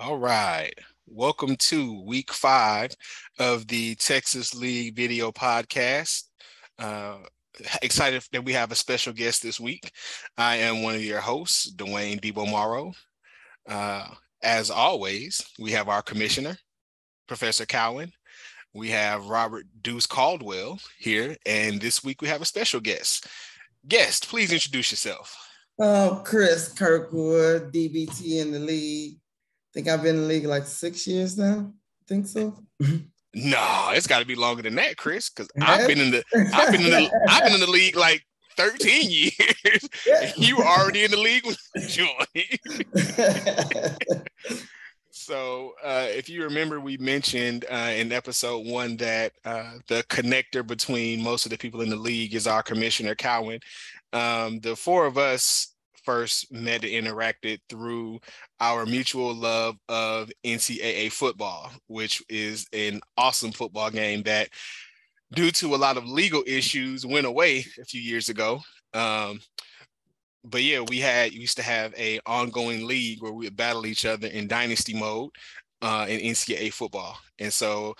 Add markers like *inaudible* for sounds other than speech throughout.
All right. Welcome to week five of the Texas League video podcast. Uh, excited that we have a special guest this week. I am one of your hosts, Dwayne Debo Morrow. Uh, as always, we have our commissioner, Professor Cowan. We have Robert Deuce Caldwell here, and this week we have a special guest. Guest, please introduce yourself. Oh, Chris Kirkwood, DBT in the league. I think I've been in the league like six years now. I think so. *laughs* No, it's got to be longer than that, Chris. Because I've been in the I've been in the *laughs* I've been in the league like 13 years. *laughs* you were already in the league when so uh, if you remember, we mentioned uh, in episode one that uh, the connector between most of the people in the league is our commissioner Cowan. Um, the four of us first met and interacted through our mutual love of NCAA football, which is an awesome football game that, due to a lot of legal issues, went away a few years ago. Um, but yeah, we had used to have a ongoing league where we would battle each other in dynasty mode uh, in NCAA football, and so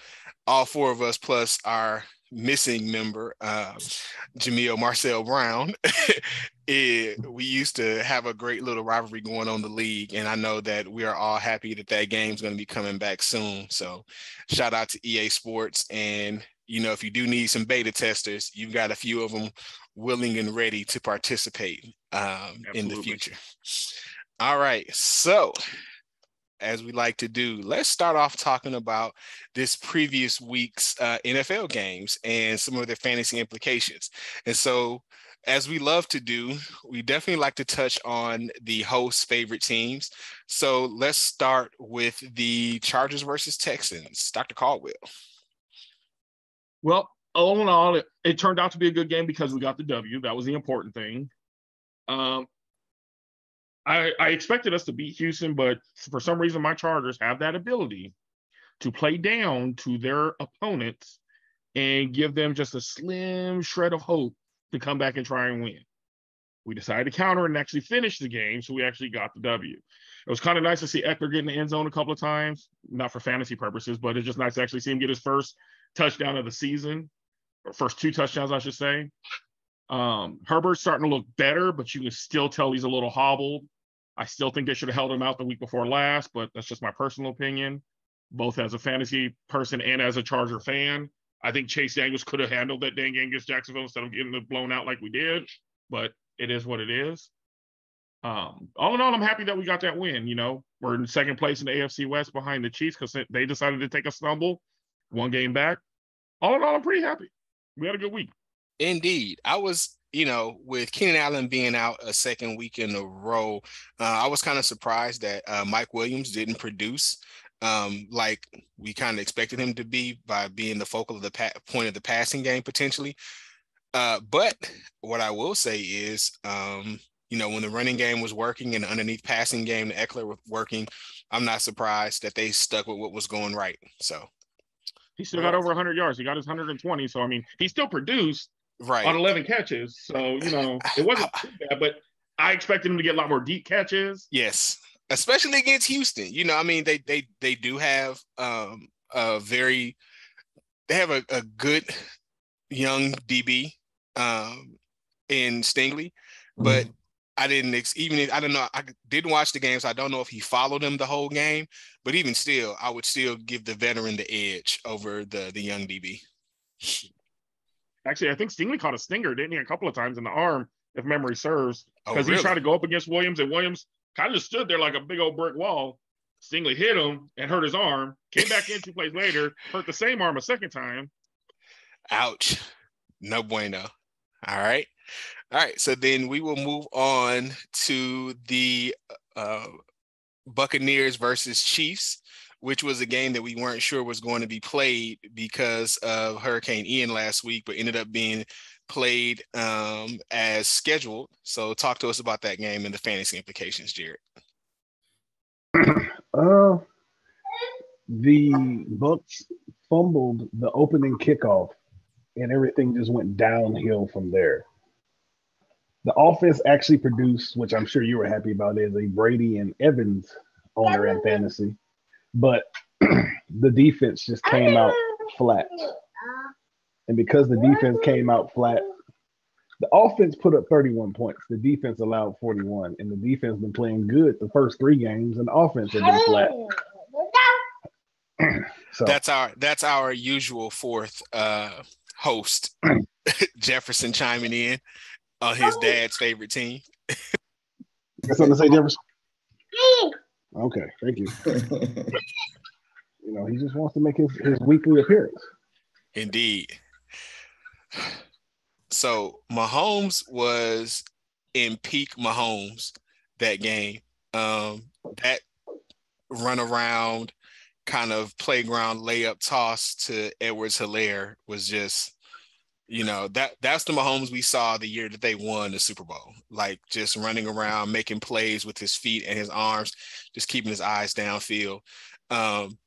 all four of us plus our missing member, uh, Jamil Marcel Brown, *laughs* it, we used to have a great little rivalry going on the league, and I know that we are all happy that that game's going to be coming back soon. So, shout out to EA Sports, and you know if you do need some beta testers, you've got a few of them willing and ready to participate um, in the future. All right, so as we like to do, let's start off talking about this previous week's uh, NFL games and some of their fantasy implications. And so, as we love to do, we definitely like to touch on the host's favorite teams. So, let's start with the Chargers versus Texans. Dr. Caldwell. Well, all in all, it, it turned out to be a good game because we got the W. That was the important thing. Um, I, I expected us to beat Houston, but for some reason, my Chargers have that ability to play down to their opponents and give them just a slim shred of hope to come back and try and win. We decided to counter and actually finish the game, so we actually got the W. It was kind of nice to see Ekeler get in the end zone a couple of times, not for fantasy purposes, but it's just nice to actually see him get his first touchdown of the season, or first two touchdowns, I should say. Um, Herbert's starting to look better, but you can still tell he's a little hobbled. I still think they should have held him out the week before last, but that's just my personal opinion, both as a fantasy person and as a Charger fan. I think Chase Daniels could have handled that dang against Jacksonville instead of getting it blown out like we did, but it is what it is. Um, all in all, I'm happy that we got that win. You know, we're in second place in the AFC West behind the Chiefs because they decided to take a stumble, one game back. All in all, I'm pretty happy. We had a good week. Indeed. I was you know, with Keenan Allen being out a second week in a row, uh, I was kind of surprised that uh, Mike Williams didn't produce um, like we kind of expected him to be by being the focal of the pa- point of the passing game potentially. Uh, but what I will say is, um, you know, when the running game was working and underneath passing game, the Ekeler was working, I'm not surprised that they stuck with what was going right. So he still got over 100 yards. He got his 120. So I mean, he still produced right on 11 catches. So, you know, it wasn't *laughs* too bad, but I expected him to get a lot more deep catches. Yes. Especially against Houston. You know, I mean, they they they do have um a very they have a, a good young DB um in Stingley, but mm-hmm. I didn't ex- even I don't know I didn't watch the game, so I don't know if he followed him the whole game. But even still, I would still give the veteran the edge over the the young DB. Actually, I think Stingley caught a stinger, didn't he, a couple of times in the arm, if memory serves, because oh, really? he tried to go up against Williams, and Williams kind of stood there like a big old brick wall. Stingley hit him and hurt his arm. Came back in two plays later, hurt the same arm a second time. Ouch. No bueno. All right. All right. So then we will move on to the uh, Buccaneers versus Chiefs which was a game that we weren't sure was going to be played because of Hurricane Ian last week, but ended up being played um, as scheduled. So, talk to us about that game and the fantasy implications, Jared. *clears throat* Uh, the Bucks fumbled the opening kickoff, and everything just went downhill from there. The offense actually produced, which I'm sure you were happy about, is a Brady and Evans owner in fantasy but *clears throat* the defense just came out flat. And because the defense came out flat, the offense put up 31 points. The defense allowed 41, and the defense been playing good the first three games, and the offense had been flat. *clears throat* so that's our that's our usual fourth uh, host, *clears throat* Jefferson chiming in on his dad's favorite team. Got something to say, Jefferson? Okay, thank you. you know, he just wants to make his, his weekly appearance. Indeed. So Mahomes was in peak Mahomes that game. Um, that run around kind of playground layup toss to Edwards Helaire was just, you know, that that's the Mahomes we saw the year that they won the Super Bowl. Like just running around, making plays with his feet and his arms, just keeping his eyes downfield. Um,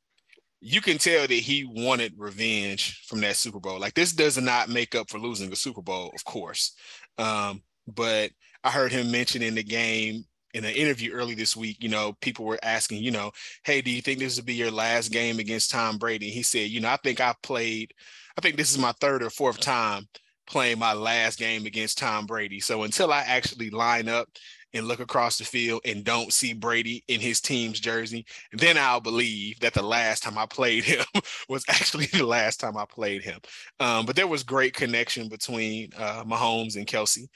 you can tell that he wanted revenge from that Super Bowl. Like this does not make up for losing a Super Bowl, of course. Um, but I heard him mention in the game in an interview early this week, you know, people were asking, you know, hey, do you think this will be your last game against Tom Brady? He said, you know, I think I've played, I think this is my third or fourth time playing my last game against Tom Brady. So until I actually line up and look across the field and don't see Brady in his team's jersey, then I'll believe that the last time I played *laughs* him was actually the last time I played him. Um, but there was great connection between uh, Mahomes and Kelsey.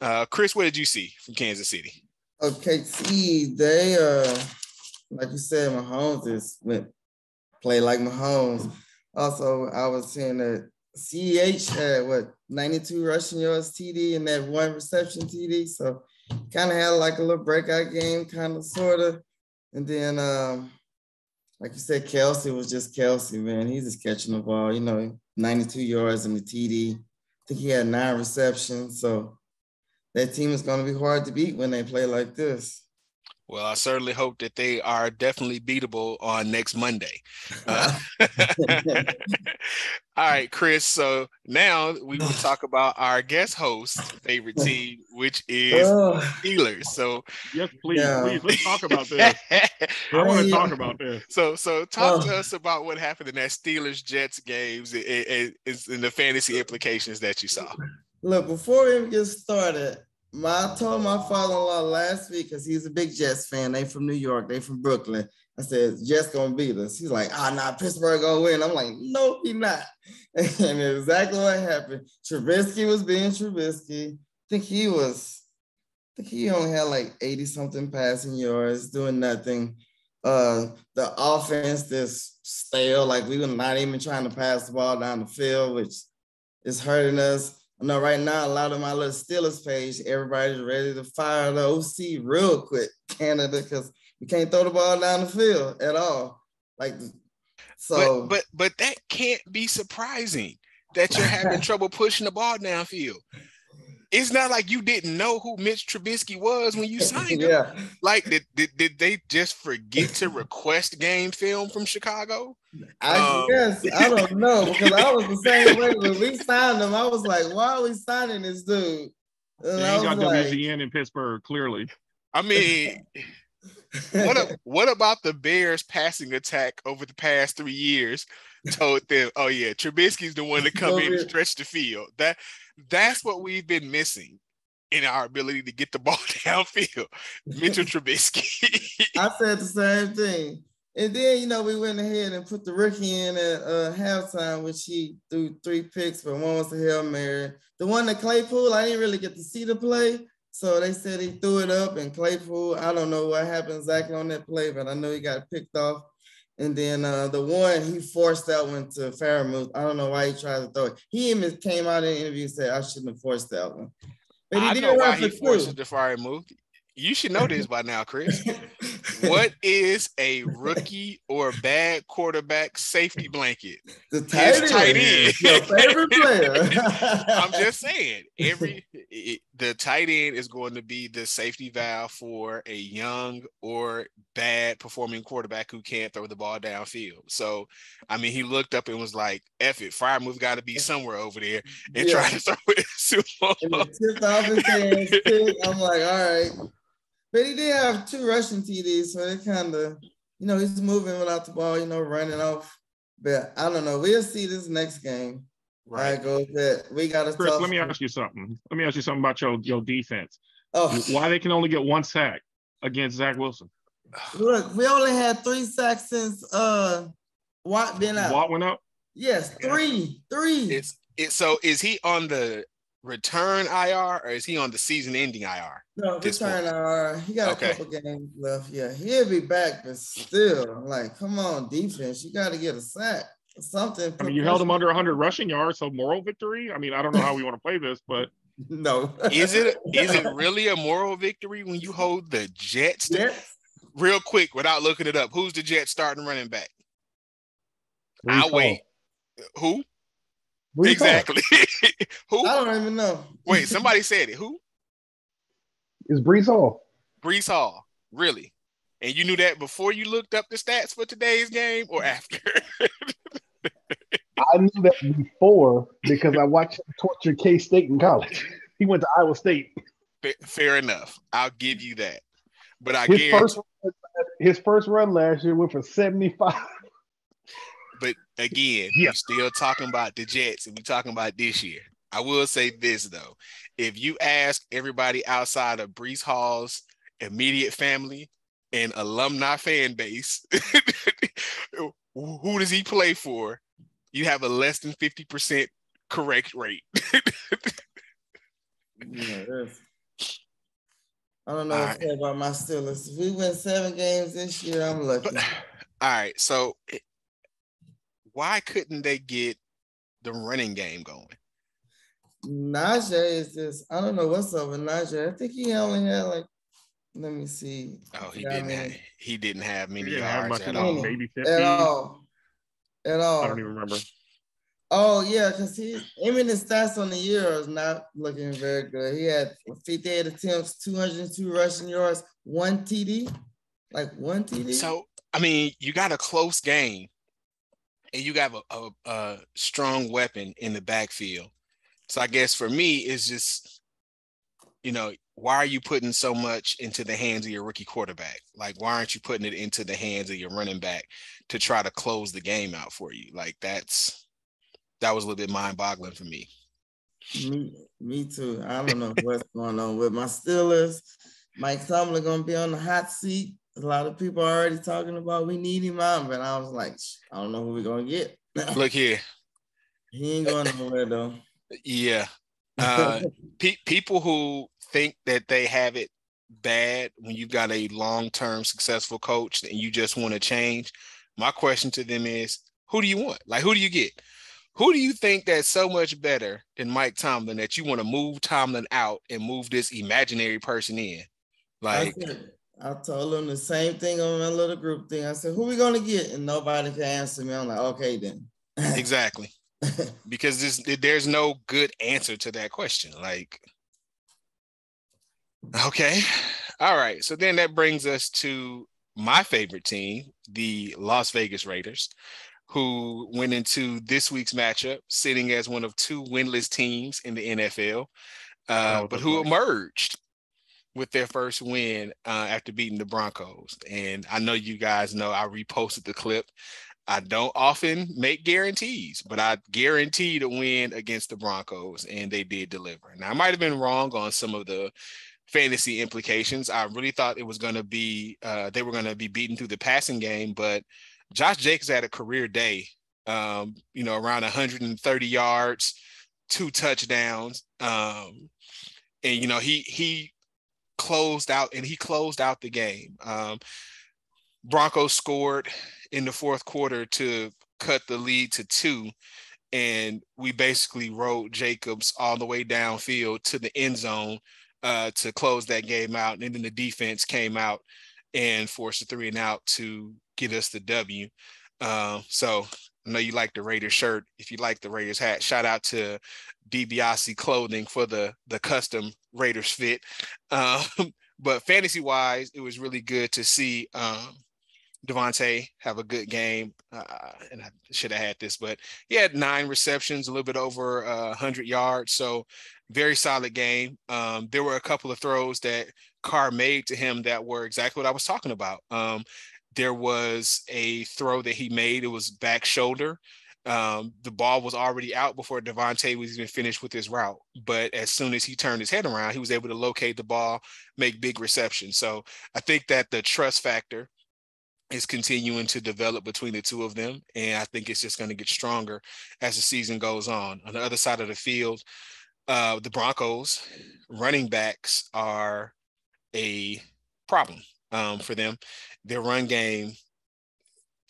Uh, Chris, what did you see from Kansas City? Okay, see, they uh, like you said, Mahomes is went play like Mahomes. Also, I was saying that CEH had what 92 rushing yards TD and that one reception TD. So kind of had like a little breakout game, kind of sort of. And then, um, like you said, Kelsey was just Kelsey, man. He's just catching the ball, you know, 92 yards in the TD. I think he had nine receptions. So that team is going to be hard to beat when they play like this. Well, I certainly hope that they are definitely beatable on next Monday. *laughs* Uh, *laughs* all right, Chris. So now we will talk *sighs* about our guest host favorite *laughs* team, which is Steelers. So yes, please, yeah. please let's talk about this. I want to talk about this. So, so talk to us about what happened in that Steelers Jets games and, and, and the fantasy implications that you saw. Look, before we even get started, my, I told my father-in-law last week because he's a big Jets fan. They from New York. They from Brooklyn. I said Jets gonna beat us. He's like, ah, oh, nah, Pittsburgh gonna win. I'm like, nope, he not. *laughs* And exactly what happened. Trubisky was being Trubisky. I think he was. I think he only had like 80 something passing yards, doing nothing. Uh, the offense is stale. Like we were not even trying to pass the ball down the field, which is hurting us. I know right now, a lot of my little Steelers page, everybody's ready to fire the OC real quick, *laughs* Canada, because you can't throw the ball down the field at all. Like, so. But, but, but that can't be surprising that you're having *laughs* trouble pushing the ball downfield it's not like you didn't know who Mitch Trubisky was when you *laughs* signed him. yeah. Like, did, did, did they just forget to request game film from Chicago? I um, guess I don't *laughs* know because I was the same way when we signed him. I was like, why are we signing this dude? And they ain't got like, WGN in Pittsburgh, clearly. I mean, *laughs* what a, what about the Bears passing attack over the past three years? Told them, oh yeah, Trubisky's the one to come in and stretch the field. That that's what we've been missing in our ability to get the ball *laughs* downfield. Mitchell Trubisky. *laughs* I said the same thing. And then, you know, we went ahead and put the rookie in at uh, halftime, which he threw three picks, but one was a Hail Mary. The one that Claypool, I didn't really get to see the play. So they said he threw it up, and Claypool, I don't know what happened exactly on that play, but I know he got picked off. And then uh, the one he forced that one to Freiermuth. I don't know why he tried to throw it. He even came out in the interview and said I shouldn't have forced that one. But he I did know why he forced it to Freiermuth you should know this by now, Chris. what *laughs* is a rookie or bad quarterback safety blanket? The tight, tight end. Your favorite player. *laughs* I'm just saying, every *laughs* it, the tight end is going to be the safety valve for a young or bad performing quarterback who can't throw the ball downfield. So, I mean, he looked up and was like, "F it, Freiermuth got to be somewhere over there," and yeah. try to throw it. And the off his hands. I'm like, all right. But he did have two rushing TDs, so it kind of, you know, he's moving without the ball, you know, running off. But I don't know. We'll see this next game. Right. I go that we got to. Chris, let me ask you something. Let me ask you something about your your defense. Oh, why they can only get one sack against Zach Wilson? Look, we only had three sacks since uh Watt been out. Watt went up. Yes, three, three. It's it. So is he on the return IR or is he on the season-ending IR? No, return IR. He got okay. a couple games left. Yeah, he'll be back, but still, like, come on, defense, you got to get a sack. Something. I mean, you held him under 100 rushing yards, so moral victory. I mean, I don't know how we want to play this, but *laughs* no. is it is it *laughs* really a moral victory when you hold the Jets? Jets? Real quick, without looking it up, who's the Jets starting running back? I'll wait. Who? Exactly. *laughs* Who? I don't even know. Wait, somebody said it. Who? It's Breece Hall. Breece Hall. Really? And you knew that before you looked up the stats for today's game or after? I knew that before because I watched him torture K State in college. He went to Iowa State. Fair enough. I'll give you that. But I his guarantee- first his first run last year went for 75 but again, yeah. we're still talking about the Jets and we're talking about this year. I will say this though. If you ask everybody outside of Breece Hall's immediate family and alumni fan base, *laughs* who does he play for? You have a less than 50% correct rate. *laughs* yeah, I don't know what to say about my Steelers. If we win seven games this year, I'm lucky. But, all right. So why couldn't they get the running game going? Najee is just I don't know what's up with Najee. I think he only had like let me see. Oh, he didn't have, he didn't have many didn't yards have at all. Maybe 50. At all. At all. I don't even remember. Oh yeah, because he I mean his stats on the year is not looking very good. He had 58 attempts, 202 rushing yards, one TD, like one TD. So I mean, you got a close game and you have a, a, a strong weapon in the backfield. So I guess for me, it's just, you know, why are you putting so much into the hands of your rookie quarterback? Like, why aren't you putting it into the hands of your running back to try to close the game out for you? Like, that's that was a little bit mind boggling for me. Me, me too. I don't know what's going on with my Steelers. Mike Tomlin gonna be on the hot seat a lot of people are already talking about we need him out, but I was like, I don't know who we're gonna get. *laughs* Look here, he ain't going nowhere though. Yeah, uh, *laughs* pe- people who think that they have it bad when you've got a long-term successful coach and you just want to change. My question to them is, who do you want? Like, who do you get? Who do you think that's so much better than Mike Tomlin that you want to move Tomlin out and move this imaginary person in? Like, I told them the same thing on my little group thing. I said, "Who we gonna get?" And nobody can answer me. I'm like, "Okay, then." *laughs* exactly, because there's there's no good answer to that question. Like, okay, all right. So then that brings us to my favorite team, the Las Vegas Raiders, who went into this week's matchup sitting as one of two winless teams in the NFL, uh, oh, but who emerged with their first win uh, after beating the Broncos. And I know you guys know I reposted the clip. I don't often make guarantees, but I guarantee to win against the Broncos, and they did deliver. Now, I might have been wrong on some of the fantasy implications. I really thought it was going to be uh, they were going to be beaten through the passing game, but Josh Jacobs had a career day. Um, you know, around 130 yards, two touchdowns, um, and you know he he closed out and he closed out the game. Um, Broncos scored in the fourth quarter to cut the lead to two. And we basically rode Jacobs all the way downfield to the end zone uh, to close that game out. And then the defense came out and forced a three and out to get us the W. Uh, so I know you like the Raiders shirt. If you like the Raiders hat, shout out to DiBiase Clothing for the the custom Raiders fit. Um, *laughs* but fantasy wise, it was really good to see um, Davante have a good game. Uh, and I should have had this, but he had nine receptions, a little bit over uh, 100 yards. So very solid game. Um, there were a couple of throws that Carr made to him that were exactly what I was talking about. Um, there was a throw that he made. It was back shoulder. Um, the ball was already out before Davante was even finished with his route. But as soon as he turned his head around, he was able to locate the ball, make big reception. So I think that the trust factor is continuing to develop between the two of them. And I think it's just going to get stronger as the season goes on. On the other side of the field, uh, the Broncos running backs are a problem um, for them. Their run game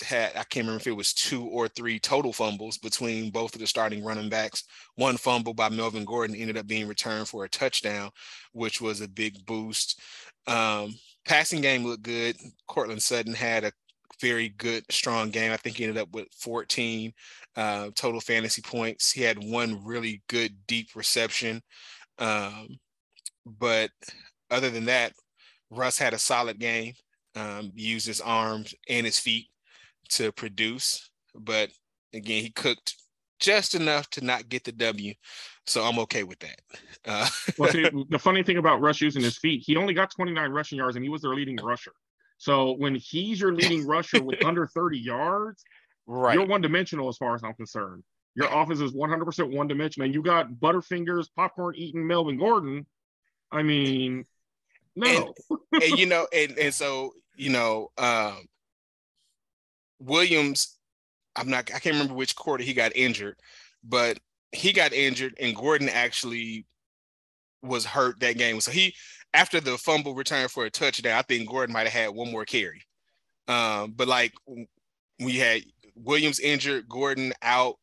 had I can't remember if it was two or three total fumbles between both of the starting running backs. One fumble by Melvin Gordon ended up being returned for a touchdown, which was a big boost. Um, passing game looked good. Courtland Sutton had a very good, strong game. I think he ended up with 14 uh, total fantasy points. He had one really good deep reception. Um, but other than that, Russ had a solid game. Um, used his arms and his feet to produce, but again, he cooked just enough to not get the W. So I'm okay with that. Uh, *laughs* well, see, *laughs* the funny thing about Russ using his feet, he only got 29 rushing yards and he was their leading rusher. So when he's your leading rusher with *laughs* under 30 yards, right. you're one dimensional as far as I'm concerned. Your offense is 100% one dimensional. And you got Butterfingers, popcorn eating Melvin Gordon. I mean, no. And, and you know, and, and so, you know, um, Williams, I'm not, I can't remember which quarter he got injured, but he got injured and Gordon actually was hurt that game. So he, after the fumble return for a touchdown, I think Gordon might have had one more carry. Um, but like we had Williams injured, Gordon out,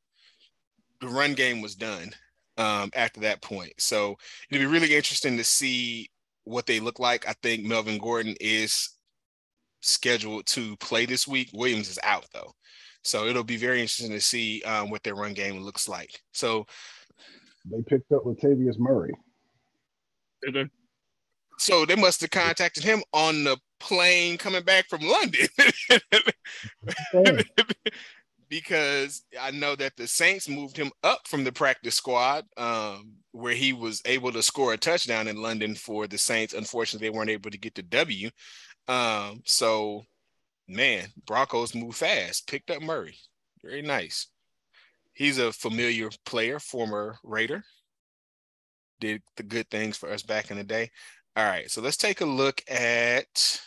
the run game was done um, after that point. So it'd be really interesting to see what they look like. I think Melvin Gordon is scheduled to play this week. Williams is out though. So it'll be very interesting to see um, what their run game looks like. So they picked up Latavius Murray. Did they? So they must have contacted him on the plane coming back from London. *laughs* because I know that the Saints moved him up from the practice squad, um, where he was able to score a touchdown in London for the Saints. Unfortunately, they weren't able to get the W. Um, so man, Broncos move fast. Picked up Murray. Very nice. He's a familiar player, former Raider. Did the good things for us back in the day. All right, so let's take a look at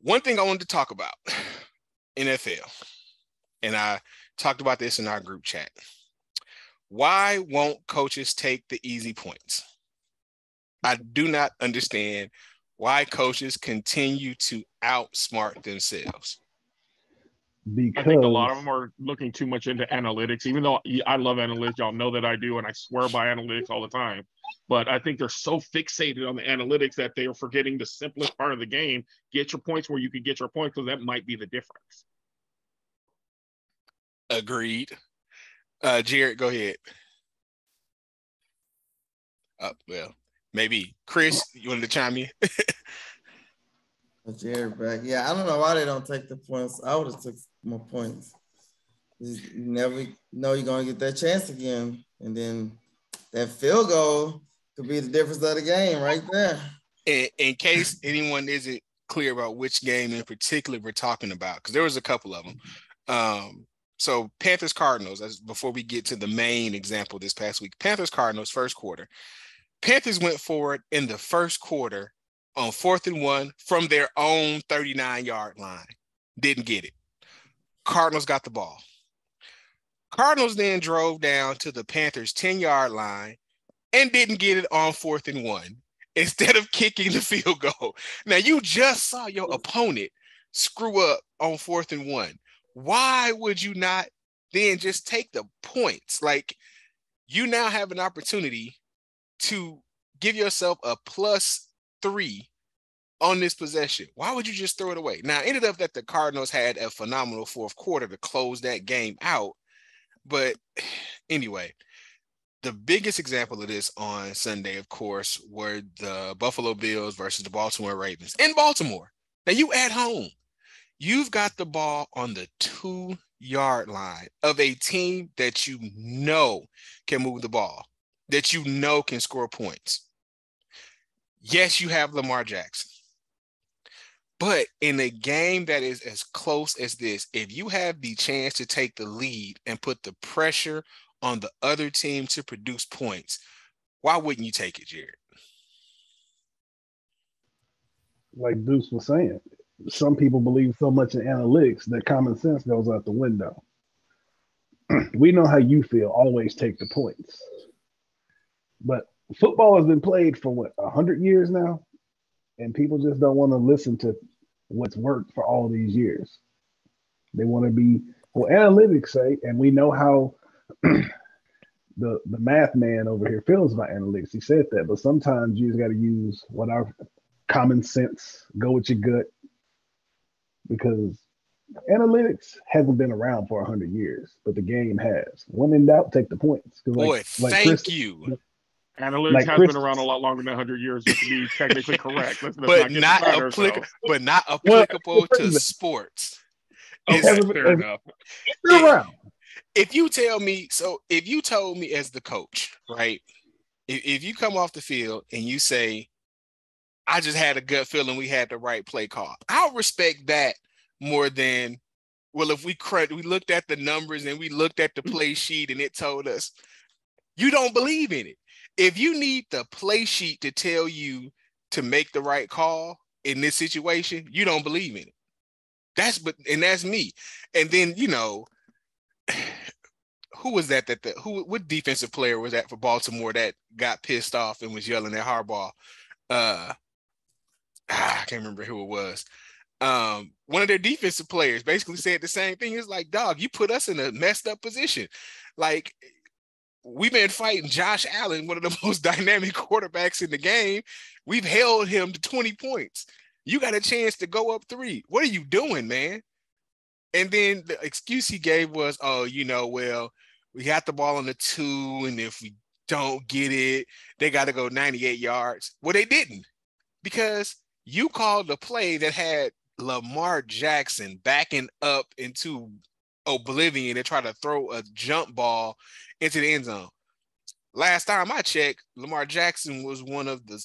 one thing I wanted to talk about *sighs* NFL. And I talked about this in our group chat. Why won't coaches take the easy points? I do not understand why coaches continue to outsmart themselves. Because I think a lot of them are looking too much into analytics, even though I love analytics. Y'all know that I do, and I swear by analytics all the time. But I think they're so fixated on the analytics that they are forgetting the simplest part of the game. Get your points where you can get your points, because that might be the difference. Agreed. Uh, Jared, go ahead. Uh, well, Maybe Chris, you wanted to chime in? Jared back. Yeah, I don't know why they don't take the points. I would have took more points. You never know you're gonna get that chance again, and then that field goal could be the difference of the game right there. In, in case anyone isn't clear about which game in particular we're talking about, because there was a couple of them. Um, so Panthers Cardinals, as before we get to the main example this past week, Panthers Cardinals first quarter. Panthers went forward in the first quarter on fourth and one from their own 39 yard line. Didn't get it. Cardinals got the ball. Cardinals then drove down to the Panthers 10 yard line and didn't get it on fourth and one *laughs* instead of kicking the field goal. Now, you just saw your opponent screw up on fourth and one. Why would you not then just take the points? Like, you now have an opportunity to give yourself a plus three on this possession. Why would you just throw it away? Now, it ended up that the Cardinals had a phenomenal fourth quarter to close that game out. But *sighs* anyway, the biggest example of this on Sunday, of course, were the Buffalo Bills versus the Baltimore Ravens in Baltimore. Now, you at home, you've got the ball on the two yard line of a team that you know can move the ball that you know can score points. Yes, you have Lamar Jackson. But in a game that is as close as this, if you have the chance to take the lead and put the pressure on the other team to produce points, why wouldn't you take it, Jared? Like Deuce was saying, some people believe so much in analytics that common sense goes out the window. *clears throat* we know how you feel. Always take the points. But football has been played for what a hundred years now, and people just don't want to listen to what's worked for all these years. They want to be well. Analytics say, and we know how *clears throat* the the math man over here feels about analytics. He said that, but sometimes you just got to use what our common sense, go with your gut, because analytics hasn't been around for hundred years, but the game has. When in doubt, take the points. Boy, like, like thank Chris, you. Analytics like has Chris, been around a lot longer than 100 years, to be *laughs* technically correct. Let's, let's but, not applic- but not *laughs* applicable well, to sports. Okay, fair enough. If, if you tell me, so if you told me as the coach, right? If, if you come off the field and you say, I just had a gut feeling we had the right play call, I'll respect that more than well, if we credit, we looked at the numbers and we looked at the play sheet and it told us you don't believe in it if you need the play sheet to tell you to make the right call in this situation, you don't believe in it. That's but and that's me. And then you know, *sighs* who was that? That the who what defensive player was that for Baltimore that got pissed off and was yelling at Harbaugh? Uh, ah, I can't remember who it was. Um, one of their defensive players basically said the same thing. It's like, dog, you put us in a messed up position. Like we've been fighting Josh Allen, one of the *laughs* most dynamic quarterbacks in the game. We've held him to 20 points. You got a chance to go up three. What are you doing, man? And then the excuse he gave was, oh, you know, well, we got the ball on the two, and if we don't get it, they got to go 98 yards. Well, they didn't because you called a play that had Lamar Jackson backing up into oblivion and try to throw a jump ball into the end zone. Last time I checked, Lamar Jackson was one of the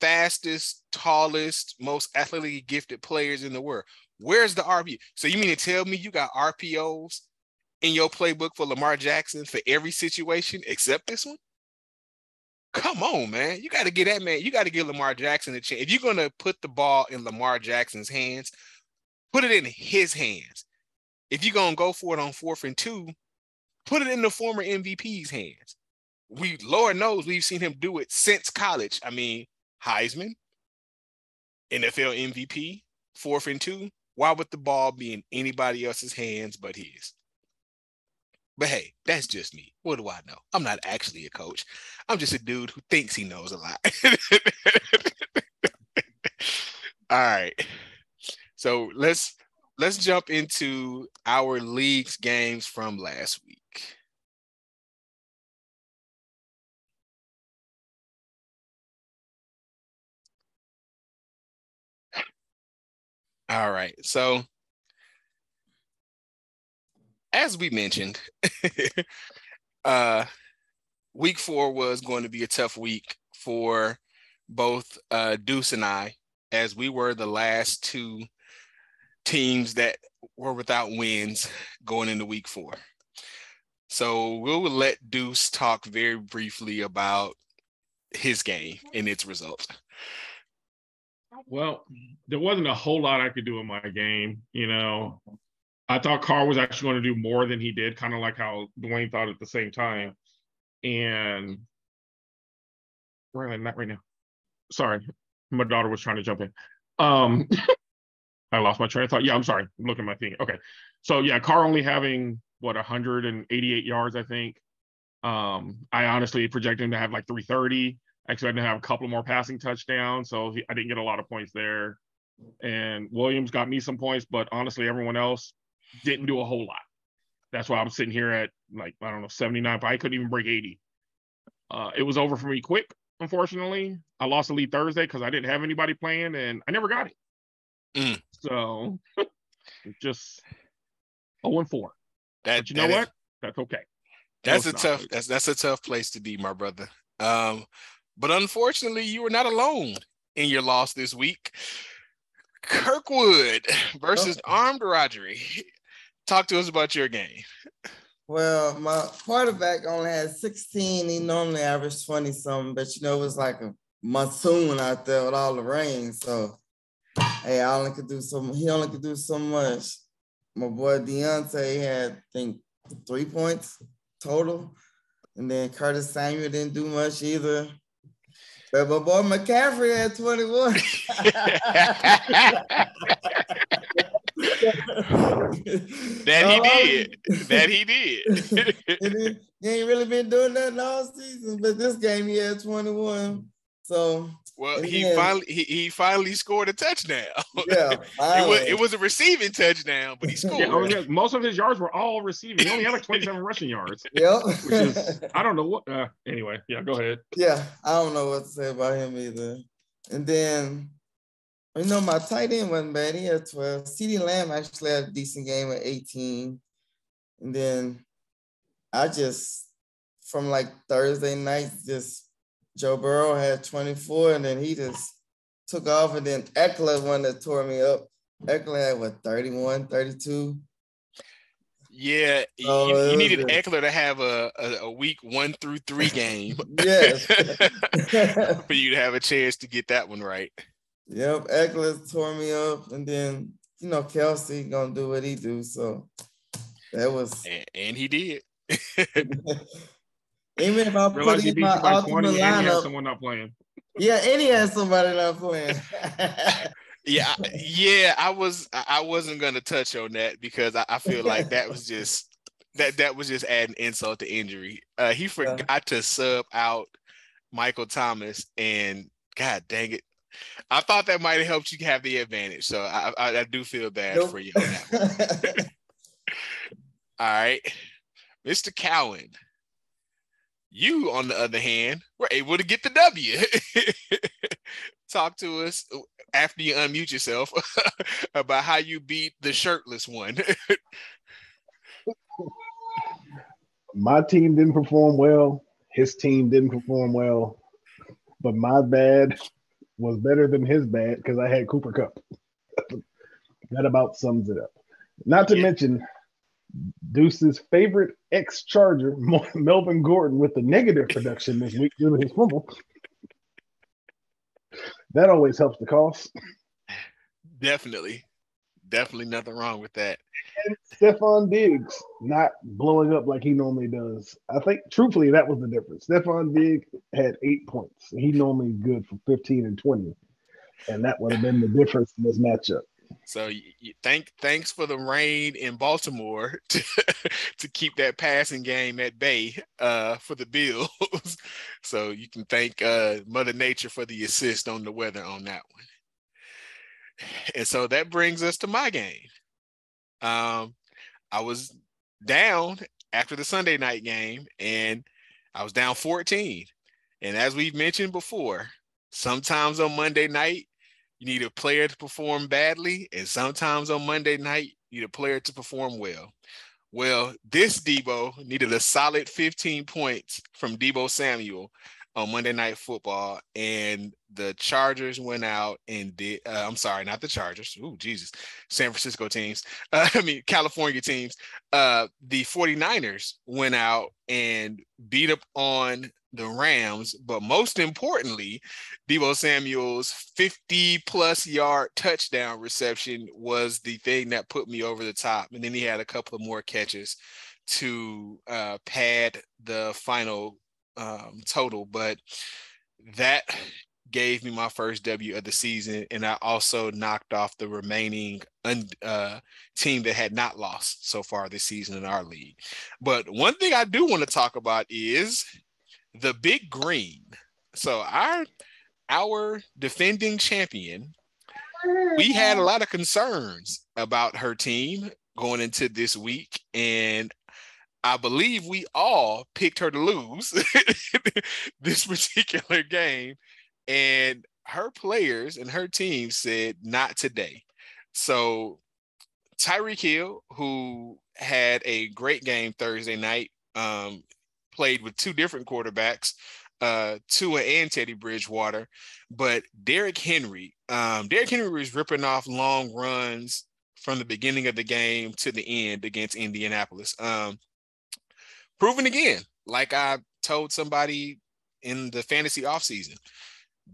fastest, tallest, most athletically gifted players in the world. Where's the RP? So you mean to tell me you got RPOs in your playbook for Lamar Jackson for every situation except this one? Come on, man. You got to get that man. You got to give Lamar Jackson a chance. If you're going to put the ball in Lamar Jackson's hands, put it in his hands. If you're to go for it on fourth and two, Put it in the former MVP's hands. We, Lord knows, we've seen him do it since college. I mean, Heisman, NFL MVP, fourth and two. Why would the ball be in anybody else's hands but his? But hey, that's just me. What do I know? I'm not actually a coach. I'm just a dude who thinks he knows a lot. *laughs* All right. So let's let's jump into our league's games from last week. All right. So, as we mentioned, *laughs* uh, week four was going to be a tough week for both uh, Deuce and I, as we were the last two teams that were without wins going into week four. So we'll let Deuce talk very briefly about his game and its results. Well, there wasn't a whole lot I could do in my game. You know, I thought Carr was actually going to do more than he did, kind of like how Dwayne thought at the same time. And not right now? Sorry, my daughter was trying to jump in. Um, *laughs* I lost my train of thought. Yeah, I'm sorry. I'm looking at my thing. Okay, so yeah, Carr only having what 188 yards, I think. Um, I honestly projected him to have like 330. I expected to have a couple more passing touchdowns, so he, I didn't get a lot of points there. And Williams got me some points, but honestly, everyone else didn't do a whole lot. That's why I'm sitting here at like I don't know 79, but I couldn't even break 80. Uh, it was over for me quick. Unfortunately, I lost the lead Thursday because I didn't have anybody playing, and I never got it. Mm. So *laughs* just 0 and 4. That, but you know what? Is, that's okay. That's a tough. That's that's a tough place to be, my brother. Um, but unfortunately, you were not alone in your loss this week. Kirkwood *laughs* versus Armed Rodgery. Talk to us about your game. Well, my quarterback only had 16. He normally averaged 20 something, but you know, it was like a monsoon out there with all the rain. So hey, I only could do so he only could do so much. My boy Deontay had, I think, three points total. And then Curtis Samuel didn't do much either. But my boy McCaffrey had 21. that he *laughs* oh. did. That he did. *laughs* he ain't really been doing that all season, but this game he had 21. So well, he then, finally he, he finally scored a touchdown. *laughs* Yeah, it was it was a receiving touchdown, but he scored. Yeah, most of his yards were all receiving. He only had like 27 rushing yards. *laughs* Yep. Which is I don't know what uh, anyway, yeah, go ahead. Yeah, I don't know what to say about him either. And then you know, my tight end wasn't bad. He had 12. CeeDee Lamb actually had a decent game at 18. And then I just from like Thursday night, just Joe Burrow had 24, and then he just took off. And then Ekeler one that tore me up. Ekeler had what 31, 32. Yeah, oh, you, you needed Ekeler to have a, a, a, week one through three game. *laughs* yes. *laughs* for you to have a chance to get that one right. Yep, Ekeler tore me up, and then you know Kelsey gonna do what he do. So that was and, and he did. *laughs* Even if I put in my ultimate lineup, someone not playing. Yeah, and he had somebody not playing. *laughs* yeah, yeah, I was I wasn't gonna touch on that because I, I feel like that was *laughs* just that that was just adding insult to injury. Uh, he forgot yeah. to sub out Michael Thomas, and God dang it, I thought that might have helped you have the advantage. So I I, I do feel bad nope. for you on that *laughs* All right, Mr. Cowan. You, on the other hand, were able to get the W. *laughs* Talk to us uh, after you unmute yourself *laughs* about how you beat the shirtless one. *laughs* my team didn't perform well. His team didn't perform well. But my bad was better than his bad because I had Cooper Kupp. that about sums it up. Not to yeah. mention, Deuce's favorite ex Charger, *laughs* Melvin Gordon, with the negative production this week due to his fumble. That always helps the cause. Definitely. Definitely nothing wrong with that. And Stefon Diggs not blowing up like he normally does. I think, truthfully, that was the difference. Stefon Diggs had eight points. He normally good for 15 and 20. And that would have been the difference in this matchup. So you, thank thanks for the rain in Baltimore *laughs* to, to keep that passing game at bay uh, for the Bills. *laughs* so you can thank uh, Mother Nature for the assist on the weather on that one. And so that brings us to my game. Um, I was down after the Sunday night game, and I was down 14. And as we've mentioned before, sometimes on Monday night you need a player to perform badly, and sometimes on Monday night, you need a player to perform well. Well, this Debo needed a solid 15 points from Deebo Samuel on Monday Night Football, and the Chargers went out and did. Uh, I'm sorry, not the Chargers. Oh, Jesus, San Francisco teams. Uh, *laughs* I mean, California teams. Uh, the 49ers went out and beat up on the Rams, but most importantly, Deebo Samuel's 50 plus yard touchdown reception was the thing that put me over the top. And then he had a couple of more catches to uh, pad the final um, total, but that gave me my first W of the season, and I also knocked off the remaining un, uh, team that had not lost so far this season in our league. But one thing I do want to talk about is the Big Green. So our our defending champion, we had a lot of concerns about her team going into this week, and I believe we all picked her to lose *laughs* this particular game. And her players and her team said, not today. So Tyreek Hill, who had a great game Thursday night, um, played with two different quarterbacks. uh, Tua and Teddy Bridgewater. But Derrick Henry, um, Derrick Henry was ripping off long runs from the beginning of the game to the end against Indianapolis. Um, proven again, like I told somebody in the fantasy offseason,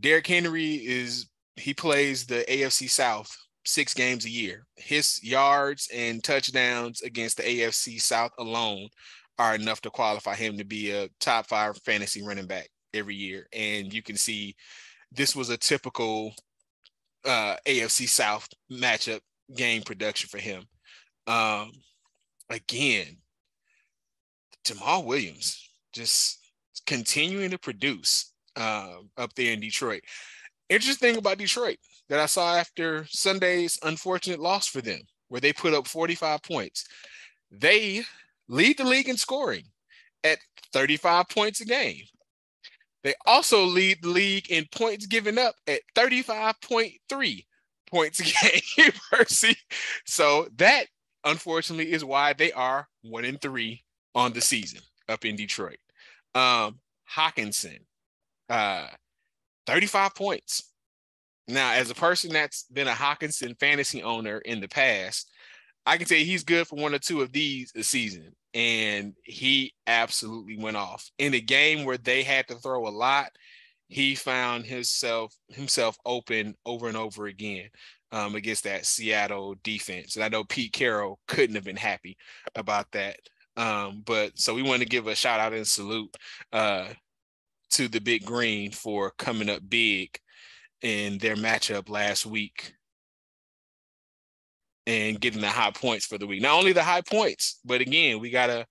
Derrick Henry is he plays the AFC South six games a year. His yards and touchdowns against the AFC South alone are enough to qualify him to be a top five fantasy running back every year. And you can see this was a typical uh, AFC South matchup game production for him. Um, again, Jamaal Williams just continuing to produce uh, up there in Detroit. Interesting about Detroit that I saw after Sunday's unfortunate loss for them, where they put up 45 points. They lead the league in scoring at 35 points a game. They also lead the league in points given up at 35.3 points a *laughs* game, Percy. So that unfortunately is why they are one in three on the season up in Detroit. Um, Hockenson, uh, 35 points. Now, as a person that's been a Hockenson fantasy owner in the past, I can say he's good for one or two of these a season. And he absolutely went off. In a game where they had to throw a lot, he found himself himself open over and over again um, against that Seattle defense. And I know Pete Carroll couldn't have been happy about that. Um, but so we want to give a shout out and salute uh, to the Big Green for coming up big in their matchup last week and getting the high points for the week. Not only the high points, but again, we got a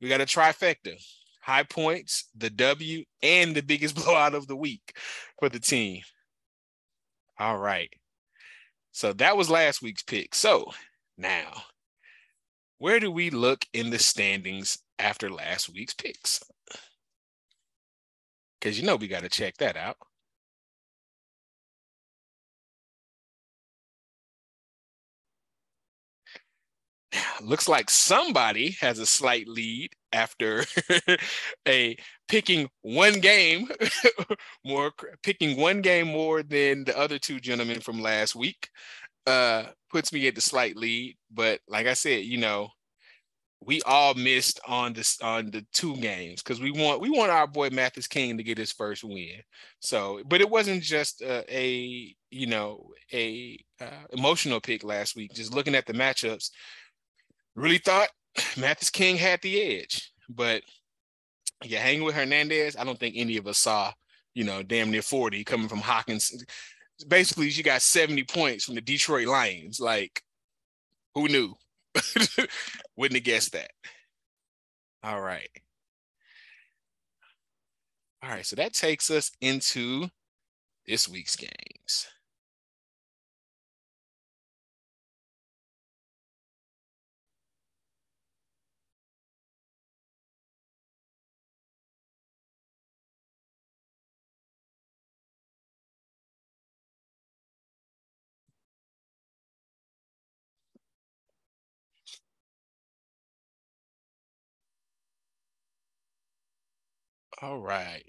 we got a trifecta. High points, the W, and the biggest *laughs* blowout of the week for the team. All right. So that was last week's pick. So now, where do we look in the standings after last week's picks? Because you know we got to check that out. Looks like somebody has a slight lead after *laughs* a picking one game *laughs* more picking one game more than the other two gentlemen from last week uh puts me at the slight lead but like i said you know we all missed on this on the two games because we want we want our boy Mathis King to get his first win. So, but it wasn't just a, a you know a uh, emotional pick last week. Just looking at the matchups, really thought *clears throat* Mathis King had the edge, but you hang with Hernandez, I don't think any of us saw, you know, damn near 40 coming from Hawkins. Basically, you got 70 points from the Detroit Lions. Like, who knew? *laughs* Wouldn't have guessed that. All right. All right, so that takes us into this week's games. All right.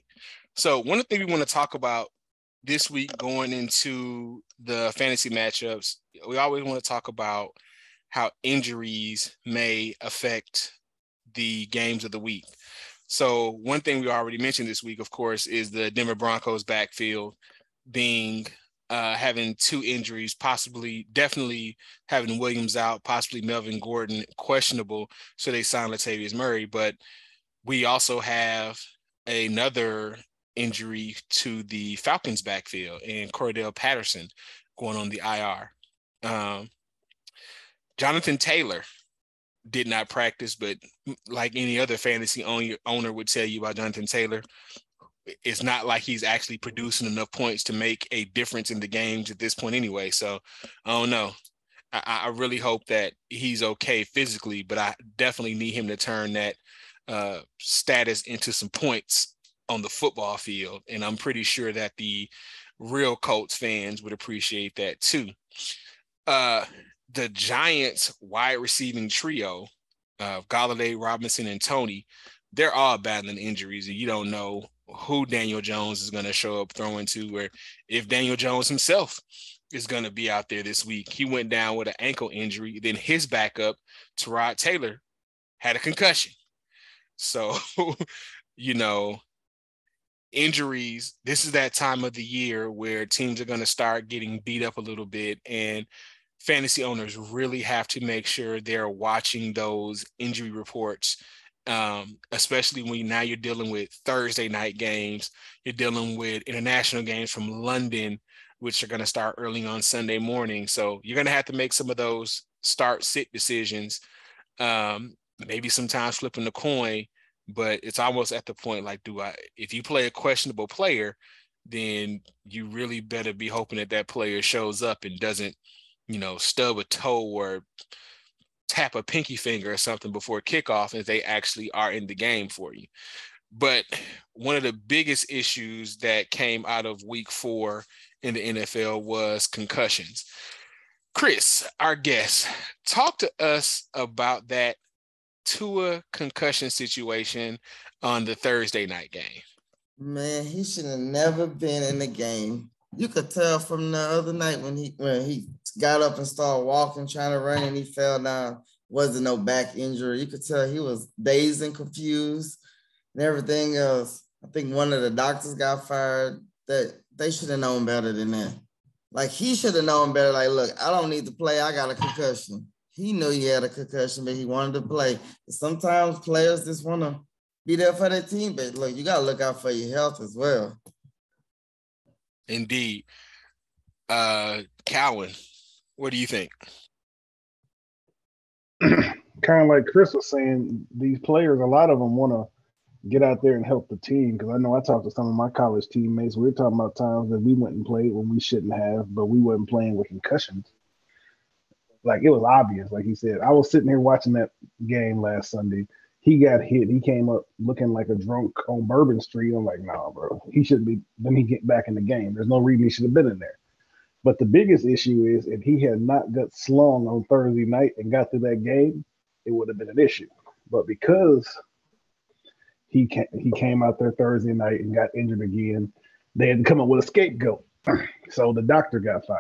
So one of the things we want to talk about this week going into the fantasy matchups, we always want to talk about how injuries may affect the games of the week. So one thing we already mentioned this week, of course, is the Denver Broncos backfield being uh, having two injuries, possibly, definitely having Williams out, possibly Melvin Gordon questionable. So they signed Latavius Murray, but we also have another injury to the Falcons backfield and Cordarrelle Patterson going on the IR. Um, Jonathan Taylor did not practice, but like any other fantasy owner would tell you about Jonathan Taylor, it's not like he's actually producing enough points to make a difference in the games at this point anyway. So I don't know. I, I really hope that he's okay physically, but I definitely need him to turn that uh, status into some points on the football field. And I'm pretty sure that the real Colts fans would appreciate that too. Uh, the Giants wide receiving trio of uh, Golladay, Robinson, and Toney, they're all battling injuries, and you don't know who Daniel Jones is going to show up throwing to, or if Daniel Jones himself is going to be out there this week. He went down with an ankle injury. Then his backup, Tyrod Taylor, had a concussion. So, *laughs* you know, injuries, this is that time of the year where teams are going to start getting beat up a little bit. And fantasy owners really have to make sure they're watching those injury reports um, especially when now you're dealing with Thursday night games, you're dealing with international games from London, which are going to start early on Sunday morning. So you're going to have to make some of those start sit decisions. Um, maybe sometimes flipping the coin, but it's almost at the point like, do I, if you play a questionable player, then you really better be hoping that that player shows up and doesn't, you know, stub a toe or tap a pinky finger or something before kickoff if they actually are in the game for you. But one of the biggest issues that came out of week four in the NFL was concussions. Chris, our guest, talk to us about that Tua concussion situation on the Thursday night game. Man, he should have never been in the game. You could tell from the other night when he when he got up and started walking, trying to run, and he fell down. Wasn't no back injury. You could tell he was dazed and confused and everything else. I think one of the doctors got fired. That they should have known better than that. Like he should have known better. Like, look, I don't need to play. I got a concussion. He knew he had a concussion, but he wanted to play. Sometimes players just want to be there for their team, but look, you got to look out for your health as well. Indeed. Uh, Cowan, what do you think? *clears throat* kind of like Chris was saying, these players, a lot of them want to get out there and help the team. Because I know I talked to some of my college teammates. We were talking about times that we went and played when we shouldn't have, but we weren't playing with concussions. Like it was obvious. Like he said, I was sitting here watching that game last Sunday. He got hit. He came up looking like a drunk on Bourbon Street. I'm like, nah, bro. He shouldn't be. Let me get back in the game. There's no reason he should have been in there. But the biggest issue is if he had not got slung on Thursday night and got through that game, it would have been an issue. But because he came, he came out there Thursday night and got injured again, they had to come up with a scapegoat. *clears throat* so the doctor got fired.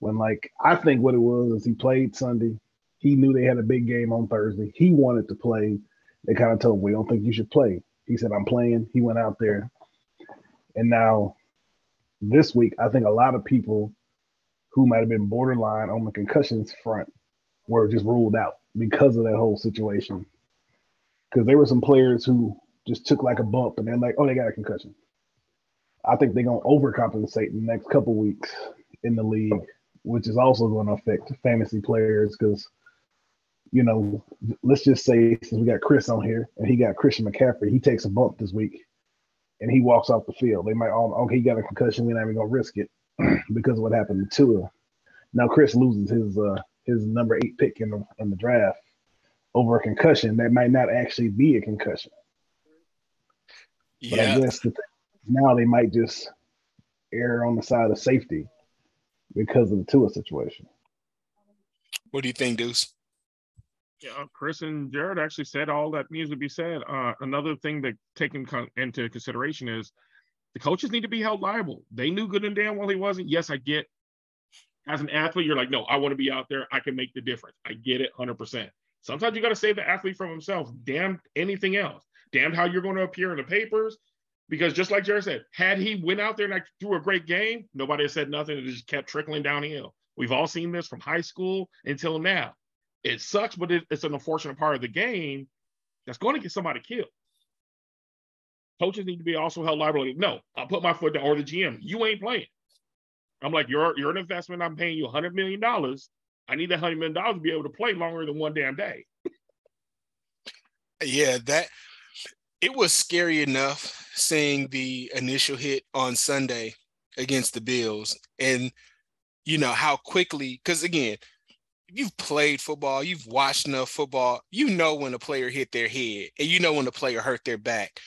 When like I think what it was is he played Sunday. He knew they had a big game on Thursday. He wanted to play. They kind of told him, "We don't think you should play." He said, "I'm playing." He went out there, and now this week, I think a lot of people who might have been borderline on the concussions front were just ruled out because of that whole situation. Because there were some players who just took like a bump and they're like, oh, they got a concussion. I think they're going to overcompensate in the next couple weeks in the league, which is also going to affect fantasy players because, you know, let's just say since we got Chris on here and he got Christian McCaffrey, he takes a bump this week and he walks off the field. They might all okay, he got a concussion. We're not even gonna risk it *clears throat* because of what happened to Tua. Now Chris loses his uh his number eight pick in the in the draft over a concussion that might not actually be a concussion. Yeah. But I guess the now they might just err on the side of safety because of the Tua situation. What do you think, Deuce? Yeah, Chris and Jared actually said all that needs to be said. Uh, another thing that taken con- into consideration is the coaches need to be held liable. They knew good and damn well he wasn't. Yes, I get. As an athlete, you're like, no, I want to be out there. I can make the difference. I get it, hundred percent. Sometimes you got to save the athlete from himself. Damn anything else. Damn how you're going to appear in the papers. Because just like Jared said, had he went out there and threw a great game, nobody had said nothing. It just kept trickling downhill. We've all seen this from high school until now. It sucks, but it, it's an unfortunate part of the game that's going to get somebody killed. Coaches need to be also held liable. No, I'll put my foot down, or the GM, you ain't playing. I'm like, you're you're an investment. I'm paying you a hundred million dollars. I need that hundred million dollars to be able to play longer than one damn day. yeah, that it was scary enough seeing the initial hit on Sunday against the Bills, and you know how quickly. Because again, you've played football, you've watched enough football, you know when a player hit their head and you know when a player hurt their back.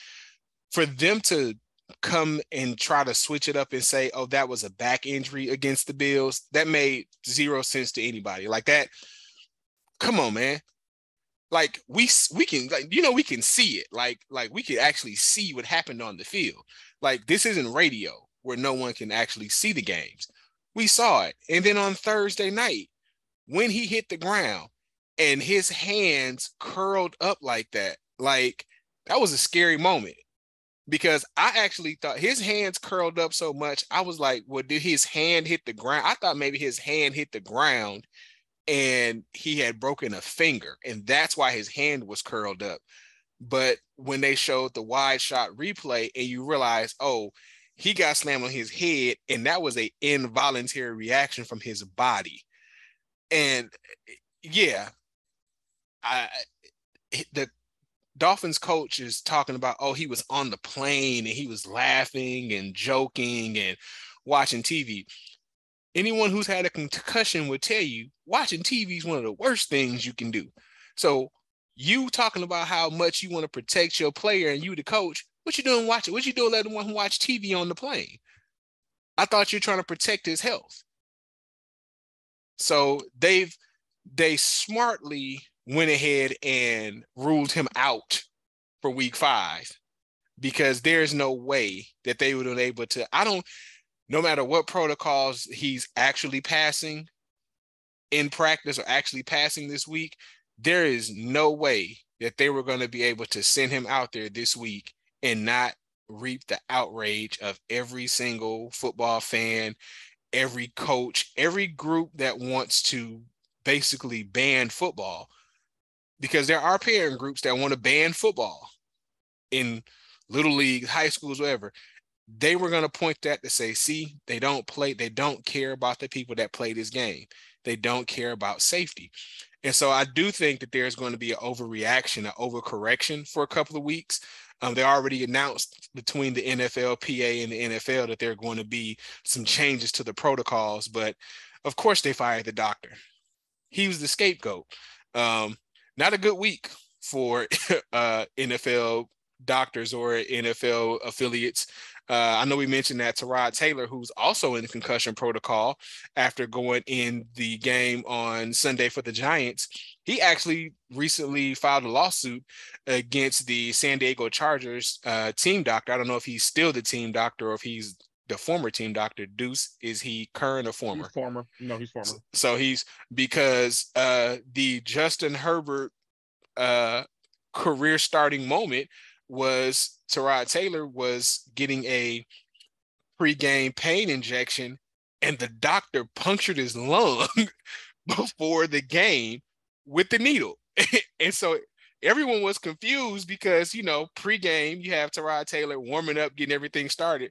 For them to come and try to switch it up and say, oh, that was a back injury against the Bills, that made zero sense to anybody. Like that, come on, man. Like we we can like you know we can see it. Like like we can actually see what happened on the field. Like this isn't radio where no one can actually see the games. We saw it. And then on thursday night when he hit the ground and his hands curled up like that like that was a scary moment. Because i actually thought his hands curled up so much i was like well did his hand hit the ground? I thought maybe his hand hit the ground and he had broken a finger, and that's why his hand was curled up. But when they showed the wide shot replay, and you realize, oh, he got slammed on his head, and that was a involuntary reaction from his body. And yeah, I the Dolphins coach is talking about, oh, he was on the plane and he was laughing and joking and watching TV anyone who's had a concussion would tell you watching TV is one of the worst things you can do. So you talking about how much you want to protect your player and you the coach, what you doing watching? What you doing letting one who watch TV on the plane? I thought you're trying to protect his health. So they've they smartly went ahead and ruled him out for week five because there's no way that they would have been able to. I don't no matter what protocols he's actually passing in practice or actually passing this week, there is no way that they were going to be able to send him out there this week and not reap the outrage of every single football fan, every coach, every group that wants to basically ban football. Because there are parent groups that want to ban football in little leagues, high schools, whatever they were going to point that to say, see, they don't play, they don't care about the people that play this game. They don't care about safety. And so I do think that there's going to be an overreaction, an overcorrection for a couple of weeks. Um, they already announced between the NFLPA and the NFL that there are going to be some changes to the protocols, but of course they fired the doctor. He was the scapegoat. Um, not a good week for *laughs* uh, NFL doctors or NFL affiliates. Uh, I know we mentioned that Tyrod Taylor, who's also in the concussion protocol after going in the game on Sunday for the Giants, he actually recently filed a lawsuit against the San Diego Chargers uh, team doctor. I don't know if he's still the team doctor or if he's the former team doctor. Deuce, is he current or former? He's former. No, he's former. So he's because uh, the Justin Herbert uh, career starting moment was Tyrod Taylor was getting a pre-game pain injection and the doctor punctured his lung *laughs* before the game with the needle. *laughs* and so everyone was confused because, you know, pre-game, you have Tyrod Taylor warming up, getting everything started.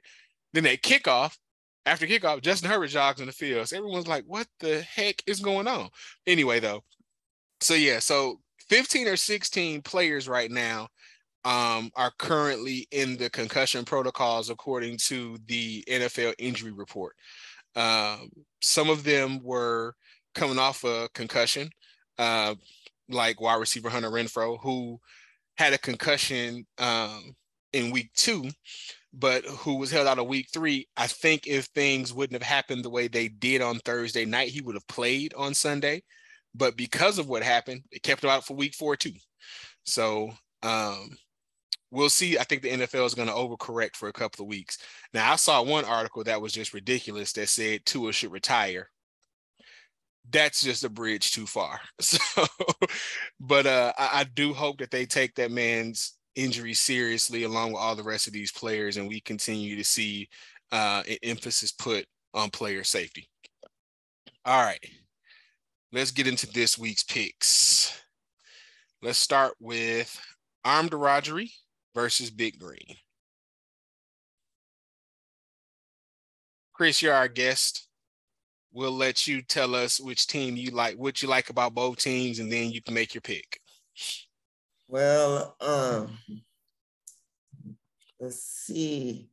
Then at kickoff, after kickoff, Justin Herbert jogs in the field. So everyone's like, what the heck is going on? Anyway, though. So yeah, so 15 or 16 players right now um, are currently in the concussion protocols according to the NFL injury report. Um, some of them were coming off a concussion, uh, like wide receiver Hunter Renfrow, who had a concussion um, in week two, but who was held out of week three. I think if things wouldn't have happened the way they did on Thursday night, he would have played on Sunday. But because of what happened, they kept him out for week four too. So um, we'll see. I think the NFL is going to overcorrect for a couple of weeks. Now, I saw one article that was just ridiculous that said Tua should retire. That's just a bridge too far. *laughs* So, but uh, I, I do hope that they take that man's injury seriously, along with all the rest of these players, and we continue to see uh, an emphasis put on player safety. All right, let's get into this week's picks. Let's start with Armed Rodgery versus Big Green. Chris, you're our guest. We'll let you tell us which team you like, what you like about both teams, and then you can make your pick. Well, um, let's see.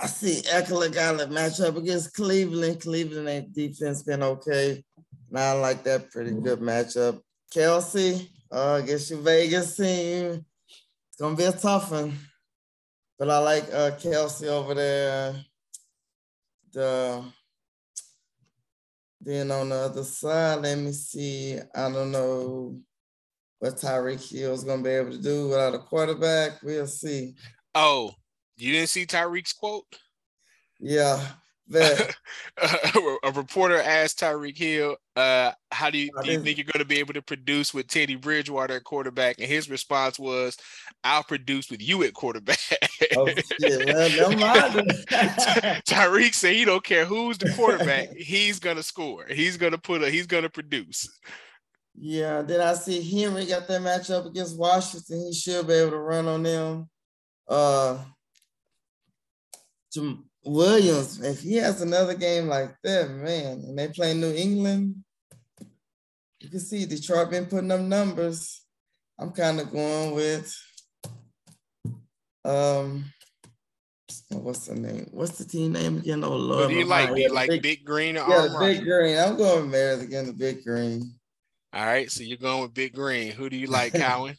I see Ekeler got to match up against Cleveland. Cleveland ain't defense been okay. Now I like that pretty good matchup. Kelce, uh, I guess your Vegas team gonna be a tough one. But I like uh, Kelce over there. The then on the other side, let me see. I don't know. what Tyreek Hill's gonna be able to do without a quarterback. We'll see. Oh, you didn't see Tyreek's quote? Yeah. *laughs* A reporter asked Tyreek Hill, uh, "How do you, do you think you're going to be able to produce with Teddy Bridgewater at quarterback?" And his response was, "I'll produce with you at quarterback." oh, shit, *laughs* Tyreek said he don't care who's the quarterback; he's going to score. He's going to put a. He's going to produce. Yeah. Then I see Henry got that matchup against Washington. He should be able to run on them. Uh, Williams, if he has another game like that, man, and they play New England, you can see Detroit been putting up numbers. I'm kind of going with um what's the name? What's the team name again? Oh Lord. do you like? Do you like big, big, Green or yeah, Big Green? I'm going with Bears again, the Big Green. All right, so you're going with Big Green. Who do you like, *laughs* Cowan?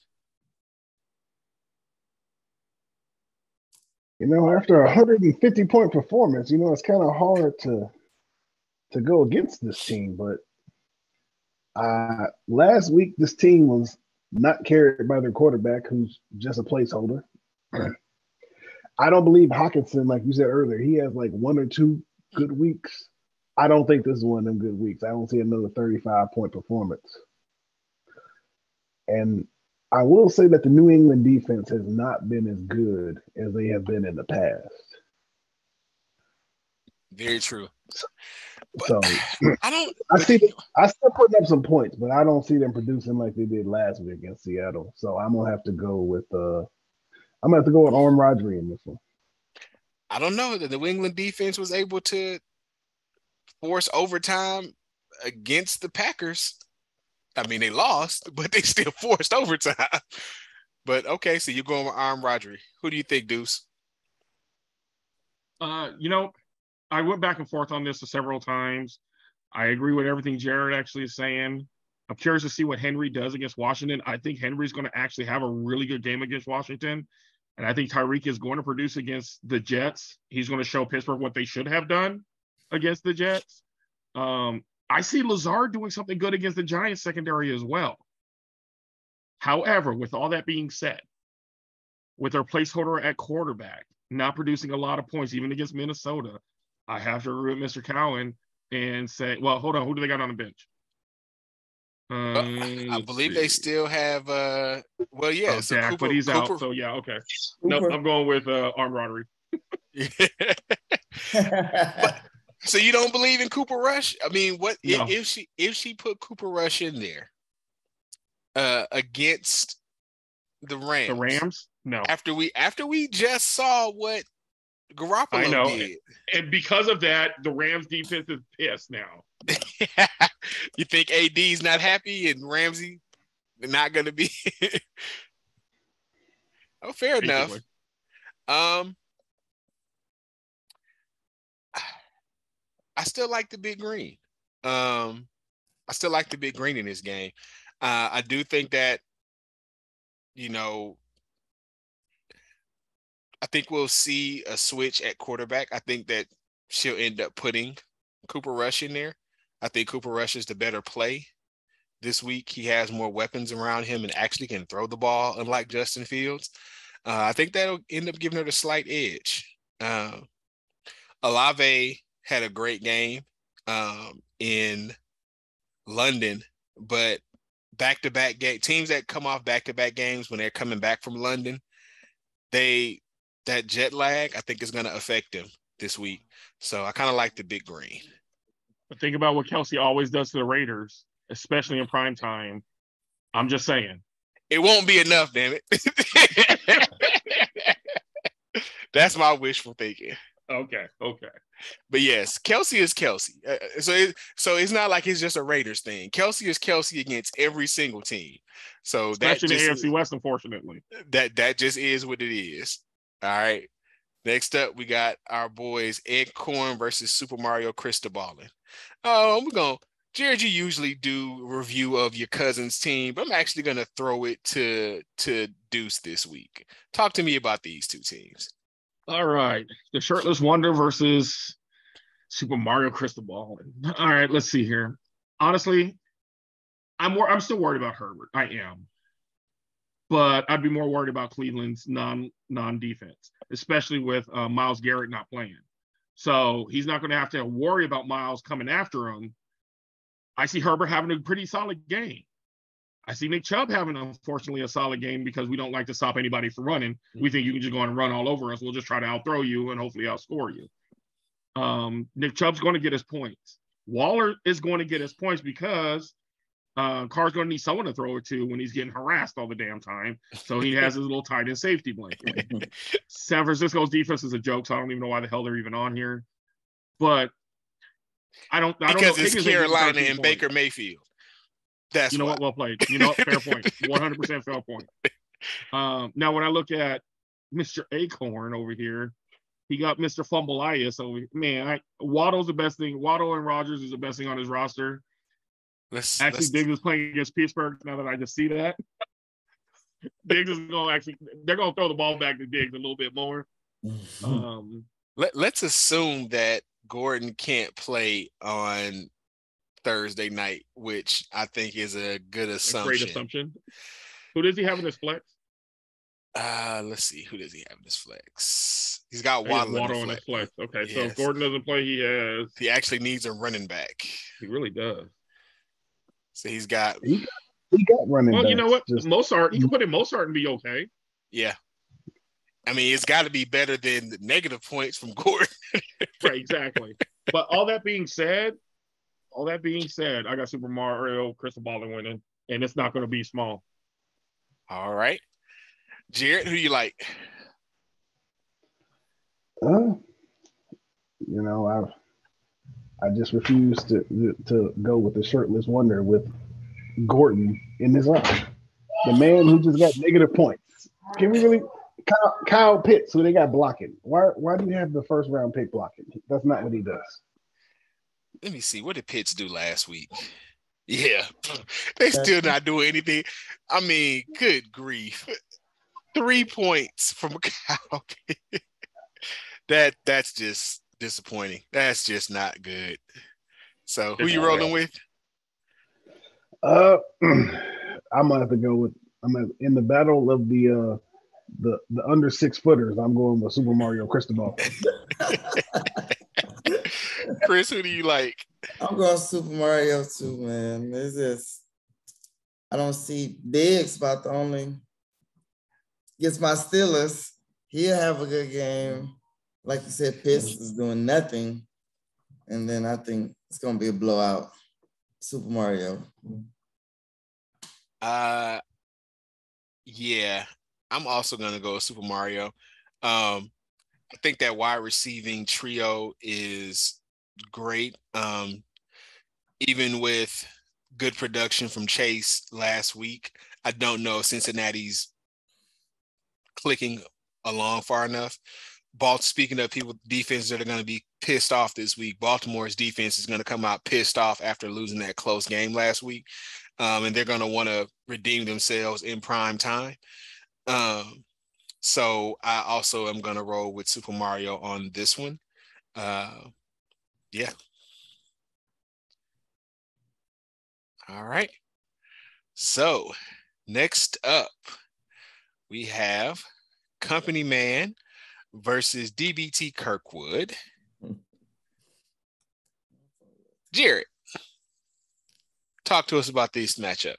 You know, after a 150 point performance, you know, it's kind of hard to to go against this team. But uh, last week, this team was not carried by their quarterback, who's just a placeholder. *clears throat* I don't believe Hockenson, like you said earlier, he has like one or two good weeks. I don't think this is one of them good weeks. I don't see another 35 point performance. And I will say that the New England defense has not been as good as they have been in the past. Very true. so I don't. I see. I still putting up some points, but I don't see them producing like they did last week against Seattle. So I'm gonna have to go with. uh I'm gonna have to go with Arm Rodri in this one. I don't know. That the New England defense was able to force overtime against the Packers. I mean, they lost, *laughs* but they still forced overtime. But okay, so you're going with Arm Rodri. Who do you think, Deuce? Uh, you know, I went back and forth on this several times. I agree with everything Jared actually is saying. I'm curious to see what Henry does against Washington. I think Henry's going to actually have a really good game against Washington. And I think Tyreek is going to produce against the Jets. He's going to show Pittsburgh what they should have done against the Jets. Um, I see Lazard doing something good against the Giants secondary as well. However, with all that being said, with their placeholder at quarterback, not producing a lot of points, even against Minnesota, I have to agree with Mr. Cowan and say, well, hold on, who do they got on the bench? Um, I believe see. they still have. uh Well, yeah, oh, so Dak, Cooper, but he's Cooper. out. So yeah, okay. Nope, I'm going with uh, Arm Rodri. *laughs* *laughs* but, so you don't believe in Cooper Rush? I mean, what no. if, if, she if she put Cooper Rush in there uh against the Rams? The Rams? No. After we after we just saw what Garoppolo I know. did. And because of that, the Rams defense is pissed now. *laughs* you think AD's not happy and Ramsey not gonna be *laughs* Oh, fair Basically. enough. Um I still like the big green. Um, I still like the big green in this game. Uh, I do think that, you know, I think we'll see a switch at quarterback. I think that she'll end up putting Cooper Rush in there. I think Cooper Rush is the better play this week. He has more weapons around him and actually can throw the ball, unlike Justin Fields. Uh, I think that'll end up giving her the slight edge. Uh, Olave had a great game um, in London, but back to back game teams that come off back to back games when they're coming back from London, they that jet lag I think is going to affect them this week. So I kind of like the big green. But think about what Kelce always does to the Raiders, especially in prime time. I'm just saying. It won't be enough, damn it. *laughs* That's my wishful thinking. Okay, okay. But yes, Kelce is Kelce. Uh, uh, so it, so it's not like it's just a Raiders thing. Kelce is Kelsey against every single team. So that's in the AFC West, unfortunately. That that just is what it is. All right. Next up, we got our boys Ed Corn versus Super Mario Cristobalin. Oh, we're going Jared, you usually do review of your cousin's team, but I'm actually gonna throw it to to Deuce this week. Talk to me about these two teams. All right. The Shirtless Wonder versus Super Mario Crystal Ball. All right, let's see here. Honestly, I'm more, I'm still worried about Herbert. I am. but I'd be more worried about Cleveland's non non defense, especially with uh, Myles Garrett not playing. So he's not going to have to worry about Miles coming after him. I see Herbert having a pretty solid game. I see Nick Chubb having, unfortunately, a solid game because we don't like to stop anybody from running. We think you can just go and run all over us. We'll just try to outthrow you and hopefully outscore you. Um, Nick Chubb's going to get his points. Waller is going to get his points because uh, Carr's going to need someone to throw it to when he's getting harassed all the damn time. So he has his little tight end safety blanket. *laughs* San Francisco's defense is a joke, so I don't even know why the hell they're even on here. But I don't. I because don't it's Carolina and Baker Mayfield. That's you know why. what? Well played. You know what? Fair point. *laughs* One hundred percent fair point. Um, now, when I look at Mr. Acorn over here, he got Mr. Fumbleitis So, Man, I, Waddle's the best thing. Waddle and Rogers is the best thing on his roster. Let's, Actually, let's- Diggs is playing against Pittsburgh. Now that I just see that, *laughs* Diggs is going to actually. They're going to throw the ball back to Diggs a little bit more. Um, let, let's assume that Gordon can't play on Thursday night, which I think is a good a assumption. great assumption. Who does he have in his flex? Uh, let's see. Who does he have in his flex? He's got He has Waddle, in Waddle in his flex. flex. Okay, Yes. so if Gordon doesn't play, he has. He actually needs a running back. He really does. So he's got He got running. Well, you know what? backs, Just Mostert, he can put in Mostert and be okay. yeah. I mean, it's got to be better than the negative points from *laughs* Gordon. Right, exactly. but all that being said, all that being said, I got Super Mario Crystal Ball winning, and it's not going to be small. All right, Jared, who you like? Uh, you know, I I just refuse to to go with the shirtless wonder with Gordon in his line. The man who just got negative points. Can we really Kyle, Kyle Pitts, who they got blocking? Why why do you have the first round pick blocking? That's not what he does. Let me see. What did Pitts do last week? Yeah, *laughs* they still not doing anything. I mean, good grief. Three points from *laughs* Kyle. Pitts. that that's just disappointing. That's just not good. So who you rolling with? Uh, *clears throat* I'm gonna have to go with. I'm gonna, in the battle of the uh the the under six footers. I'm going with Super Mario Cristobal. *laughs* Chris, who do you like? I'm going Super Mario too, man. It's just I don't see Diggs about the only gets my Steelers. He'll have a good game. Like you said, Pitts is doing nothing. And then I think it's gonna be a blowout. Super Mario. Uh yeah, I'm also gonna go Super Mario. Um, I think that wide receiving trio is great. Um, even with good production from Chase last week, I don't know if Cincinnati's clicking along far enough. Balt, speaking of people, defenses that are going to be pissed off this week, Baltimore's defense is going to come out pissed off after losing that close game last week. Um, and they're going to want to redeem themselves in prime time. Um, so I also am going to roll with Super Mario on this one. Uh, yeah. All right. So next up, we have Company Man versus DBT Kirkwood. Jared, talk to us about this matchup.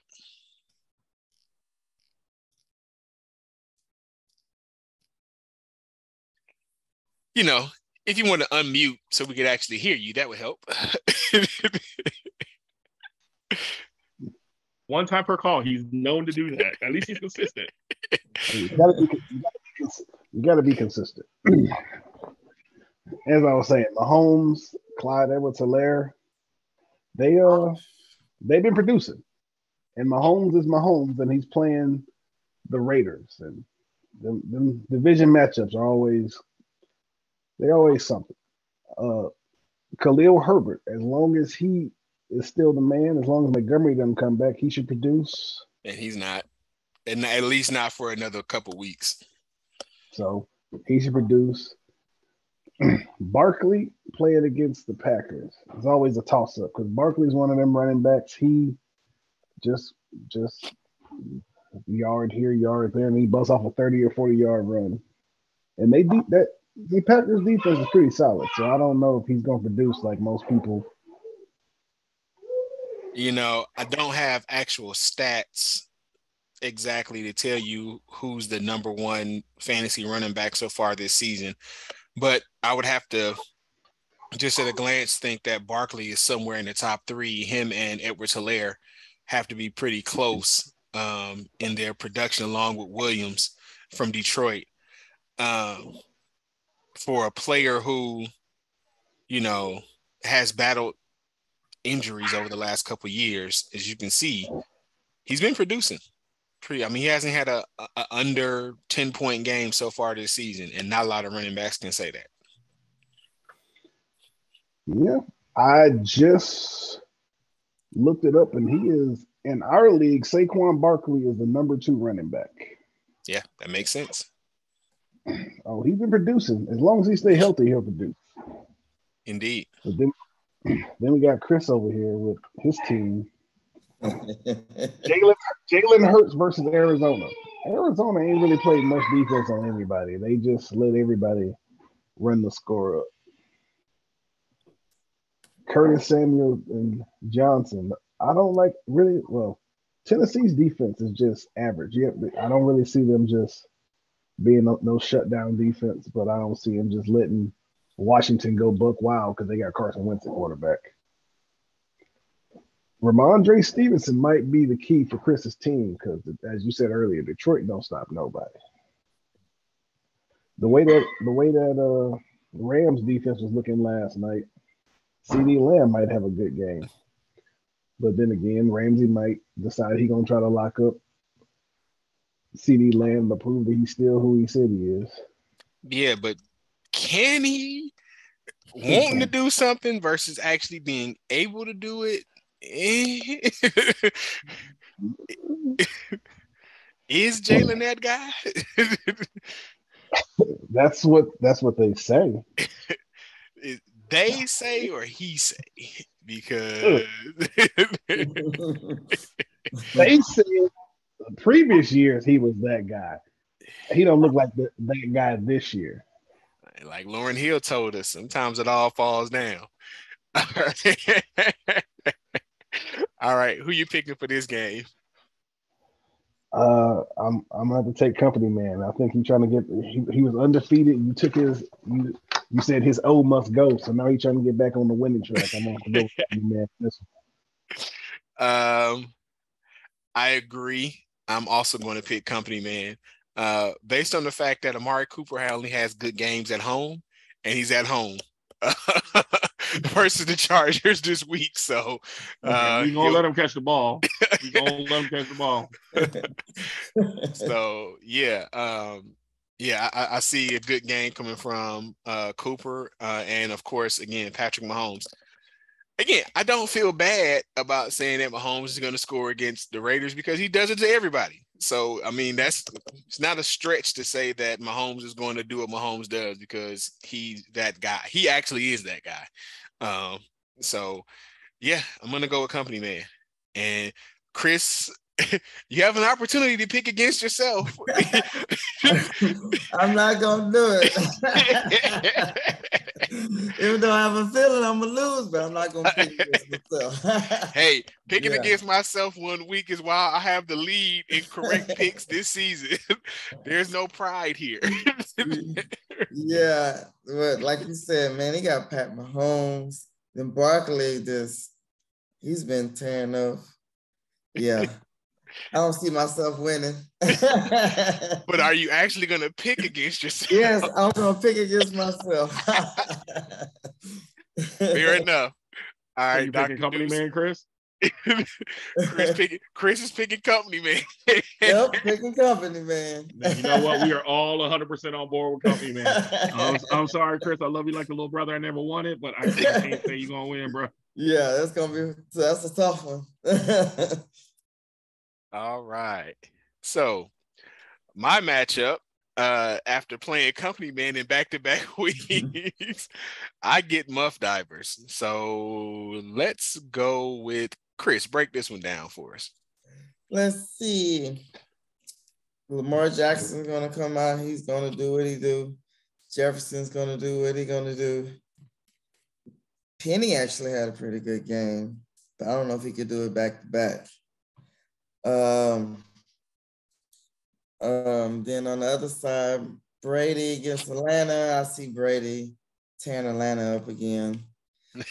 You know, if you want to unmute so we could actually hear you, that would help. *laughs* One time per call. He's known to do that. At least he's consistent. You gotta be, you gotta be, cons- you gotta be consistent. As I was saying, Mahomes, Clyde Edwards-Helaire, they uh they've been producing. And Mahomes is Mahomes, and he's playing the Raiders. And them, them division matchups are always they're always something. Uh Khalil Herbert, as long as he is still the man, as long as Montgomery doesn't come back, he should produce. and he's not, and at least not for another couple weeks. So he should produce. *clears throat* Barkley playing against the Packers is always a toss up because Barkley's one of them running backs. He just just yard here, yard there, and he busts off a 30 or 40 yard run. And they beat that the Packers defense is pretty solid. So I don't know if he's gonna produce like most people. You know, I don't have actual stats exactly to tell you who's the number one fantasy running back so far this season, but I would have to just at a glance think that Barkley is somewhere in the top three. Him and Edwards-Helaire have to be pretty close um, in their production, along with Williams from Detroit. Um, for a player who, you know, has battled injuries over the last couple years, as you can see, he's been producing. Pretty, I mean, he hasn't had a, a, under 10 point game so far this season, and not a lot of running backs can say that. Yeah, I just looked it up, and he is in our league. Saquon Barkley is the number two running back. Yeah, that makes sense. Oh, he's been producing. As long as he stay healthy, he'll produce. Indeed. But then, *clears throat* then we got Chris over here with his team. *laughs* Jalen Jalen Hurts versus Arizona. Arizona ain't really played much defense on anybody. They just let everybody run the score up. Curtis Samuel and Johnson. I don't like really well. Tennessee's defense is just average. Yeah, I don't really see them just being no, no shutdown defense, but I don't see him just letting Washington go buck wild because they got Carson Wentz at quarterback. Rhamondre Stevenson might be the key for Chris's team because, as you said earlier, Detroit don't stop nobody. The way that the way that uh, Rams defense was looking last night, CeeDee Lamb might have a good game, but then again, Ramsey might decide he's gonna try to lock up CeeDee Lamb to prove that he's still who he said he is. Yeah, but can he wanting to do something versus actually being able to do it? Eh. *laughs* is Jalen that guy? *laughs* that's what that's what they say. they say or he say *laughs* because they say previous years he was that guy. He don't look like the, that guy this year. Like Lauryn Hill told us, sometimes it all falls down. *laughs* all right, who you picking for this game? Uh, I'm I'm gonna have to take company man. I think he's trying to get he, he was undefeated. You took his you you said his O must go, so now he's trying to get back on the winning track. I'm gonna go *laughs* man. This um, I agree. I'm also going to pick Company Man. Uh, based on the fact that Amari Cooper only has good games at home, and he's at home *laughs* versus the Chargers *laughs* this week. So uh, we *laughs* gonna let him catch the ball. We gonna let him catch the ball. so yeah, um, yeah, I, I, see a good game coming from uh, Cooper, uh, and of course, again, Patrick Mahomes again, I don't feel bad about saying that Mahomes is going to score against the Raiders because he does it to everybody. So I mean, that's it's not a stretch to say that Mahomes is going to do what Mahomes does because he's that guy. He actually is that guy. Um, so yeah, I'm gonna go with company man. And Chris, *laughs* you have an opportunity to pick against yourself. *laughs* I'm not gonna do it. *laughs* *laughs* Even though I have a feeling I'm gonna lose, but I'm not gonna pick *laughs* against myself. *laughs* hey, picking yeah. against myself one week is why I have the lead in correct picks this season. There's no pride here. yeah, but like you said, man, he got Pat Mahomes. Then Barkley just he's been tearing up. Yeah. I don't see myself winning. *laughs* but are you actually going to pick against yourself? Yes, I'm going to pick against myself. *laughs* Fair enough. All right, you picking company Deuce. man, Chris. Chris, *laughs* picking, Chris is picking company man. yep, picking company man. you know what? We are all 100% on board with company man. I'm, I'm, sorry, Chris. I love you like a little brother. I never wanted, but I can't say you're gonna win, bro. Yeah, that's gonna be that's a tough one. All right. So my matchup, uh, after playing company man in back-to-back *laughs* weeks, I get muff divers. So let's go with Chris. Break this one down for us. Let's see. Lamar Jackson's gonna come out. He's gonna do what he do. Jefferson's gonna do what he gonna do. Penny actually had a pretty good game, but I don't know if he could do it back to back. Um, um, then on the other side, Brady against Atlanta. I see Brady tearing Atlanta up again.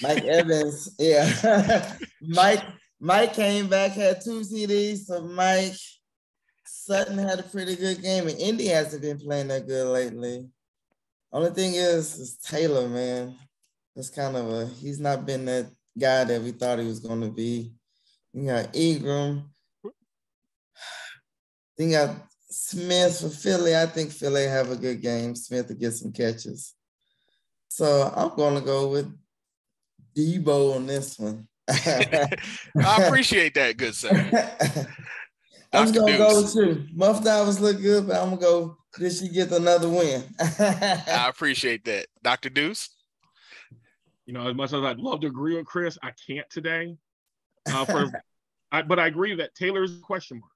Mike *laughs* Evans, yeah. *laughs* Mike Mike came back, had two CDs. So Mike Sutton had a pretty good game, and Indy hasn't been playing that good lately. Only thing is, is Taylor, man. That's kind of a he's not been that guy that we thought he was going to be. You got Ingram. Then you got Smith for Philly. I think Philly have a good game. Smith to get some catches. So I'm going to go with Debo on this one. *laughs* I appreciate that, good sir. *laughs* I'm just gonna go with you. Muff Divers look good, but I'm gonna go. Did she get another win? *laughs* I appreciate that, Doctor Deuce. You know, as much as I'd love to agree with Chris, I can't today. Uh, for, I, but I agree that Taylor's a question mark.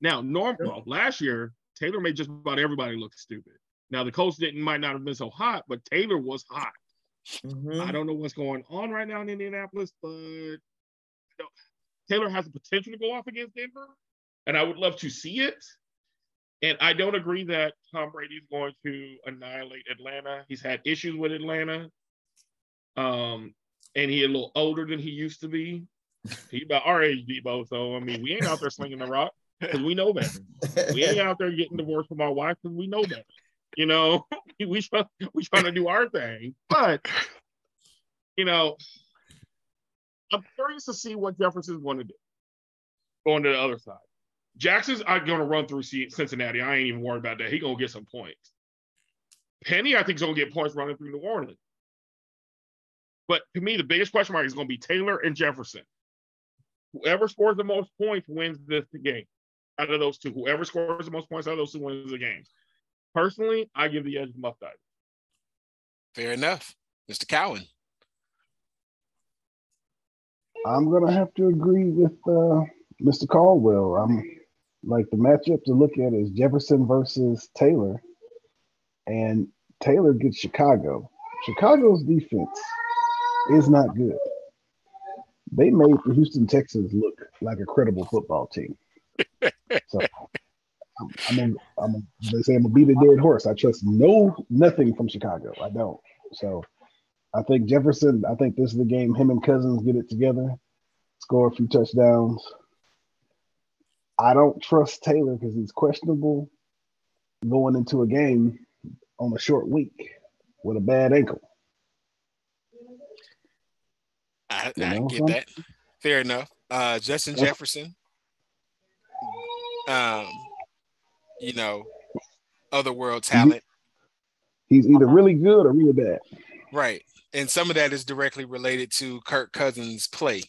Now, normal last year, Taylor made just about everybody look stupid. Now the Colts didn't might not have been so hot, but Taylor was hot. Mm-hmm. I don't know what's going on right now in Indianapolis, but Taylor has the potential to go off against Denver, and I would love to see it. And I don't agree that Tom Brady is going to annihilate Atlanta. He's had issues with Atlanta, um, and he's a little older than he used to be. He's about our age, Debo. So I mean, we ain't out there slinging the rock because we know better. We ain't out there getting divorced from our wife because we know better. You know, *laughs* we we trying to do our thing, but you know, I'm curious to see what Jefferson's going to do. Going to the other side, Jackson's going to run through Cincinnati. I ain't even worried about that. He gonna get some points. Penny, I think, is gonna get points running through New Orleans. But to me, the biggest question mark is going to be Taylor and Jefferson. Whoever scores the most points wins this game. Out of those two, whoever scores the most points out of those two wins the game. Personally, I give the edge to Muff Dive. Fair enough. Mr. Cowan. I'm gonna have to agree with uh, Mr. Caldwell. I'm like the matchup to look at is Jefferson versus Taylor, and Taylor gets Chicago. Chicago's defense is not good. They made the Houston Texans look like a credible football team. So I'm, I'm, a, I'm a, they say I'm gonna beat a dead horse. I trust no nothing from Chicago. I don't. So I think Jefferson. I think this is the game. Him and Cousins get it together, score a few touchdowns. I don't trust Taylor because he's questionable going into a game on a short week with a bad ankle. I, I get that. Fair enough. Uh, Justin Jefferson. Um, you know, other world talent. He's either really good or really bad. Right. And some of that is directly related to Kirk Cousins' play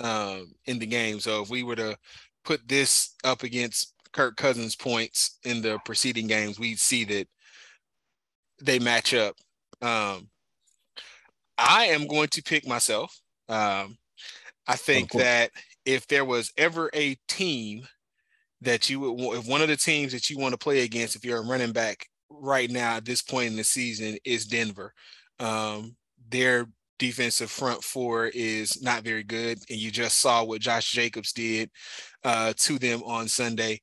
um, in the game. So if we were to put this up against Kirk Cousins' points in the preceding games, we'd see that they match up. Um, I am going to pick myself. Um, I think that if there was ever a team that you would if one of the teams that you want to play against if you're a running back right now at this point in the season is Denver. Um, their defensive front four is not very good, and you just saw what Josh Jacobs did uh, to them on Sunday.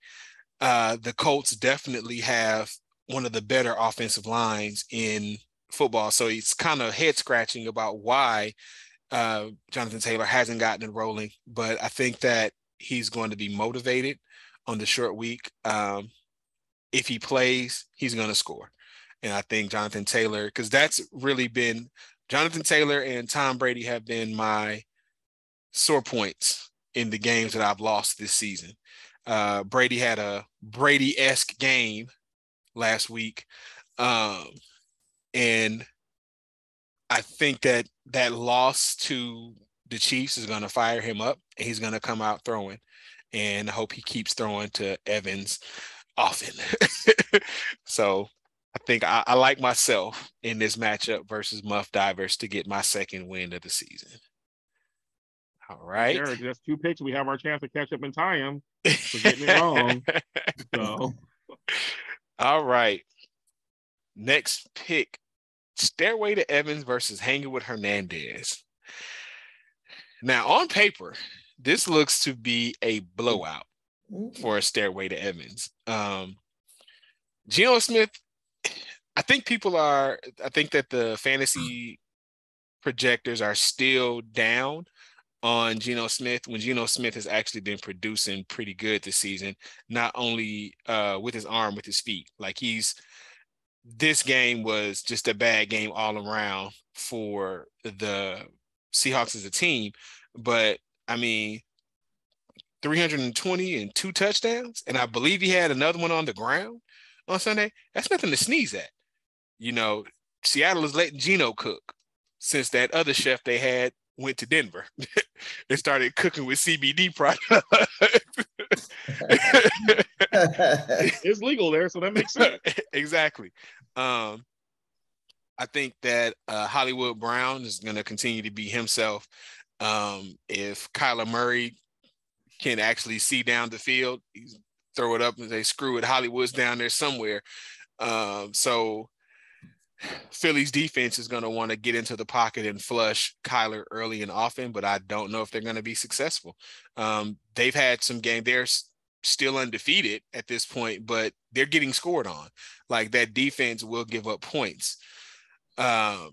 Uh, the Colts definitely have one of the better offensive lines in football, so it's kind of head scratching about why uh, Jonathan Taylor hasn't gotten it rolling. But I think that he's going to be motivated on the short week. Um, if he plays, he's going to score. And I think Jonathan Taylor, because that's really been Jonathan Taylor and Tom Brady have been my sore points in the games that I've lost this season. Uh, Brady had a Brady esque game last week. Um, and I think that that loss to the Chiefs is going to fire him up and he's going to come out throwing and I hope he keeps throwing to Evans often. *laughs* so I think I, I, like myself in this matchup versus Muff Divers to get my second win of the season. All right. Derek, that's two picks. We have our chance to catch up and tie him for getting *laughs* it wrong. So All right. Next pick Stairway to Evans versus Hanging with Hernandez. Now, on paper, this looks to be a blowout for a Stairway to Evans. Um, Geno Smith, I think people are, I think that the fantasy projectors are still down on Geno Smith when Geno Smith has actually been producing pretty good this season, not only uh, with his arm, with his feet. Like he's this game was just a bad game all around for the Seahawks as a team. But I mean, 320 and two touchdowns, and I believe he had another one on the ground on Sunday. That's nothing to sneeze at. You know, Seattle is letting Geno cook since that other chef they had went to Denver *laughs* and started cooking with CBD products. it's legal there, so that makes sense. *laughs* exactly. Um, I think that uh, Hollywood Brown is going to continue to be himself. Um, if Kyler Murray can actually see down the field, throw it up and say, screw it, Hollywood's down there somewhere. Um, so Philly's defense is going to want to get into the pocket and flush Kyler early and often, but I don't know if they're going to be successful. Um, they've had some game. They're still undefeated at this point, but they're getting scored on. Like that defense will give up points. Um,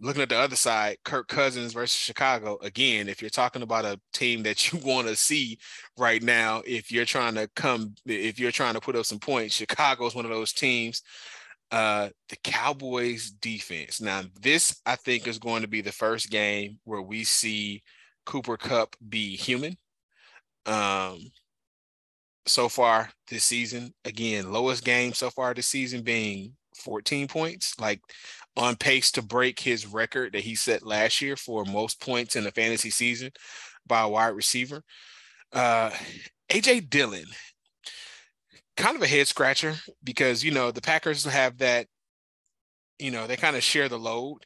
looking at the other side, Kirk Cousins versus Chicago. Again, if you're talking about a team that you *laughs* want to see right now, if you're trying to come, if you're trying to put up some points, Chicago is one of those teams uh, the Cowboys defense. Now, this I think is going to be the first game where we see Cooper Kupp be human. Um, so far this season, again, lowest game so far this season being 14 points, like on pace to break his record that he set last year for most points in a fantasy season by a wide receiver. Uh, AJ Dillon kind of a head scratcher because you know the Packers have that, you know, they kind of share the load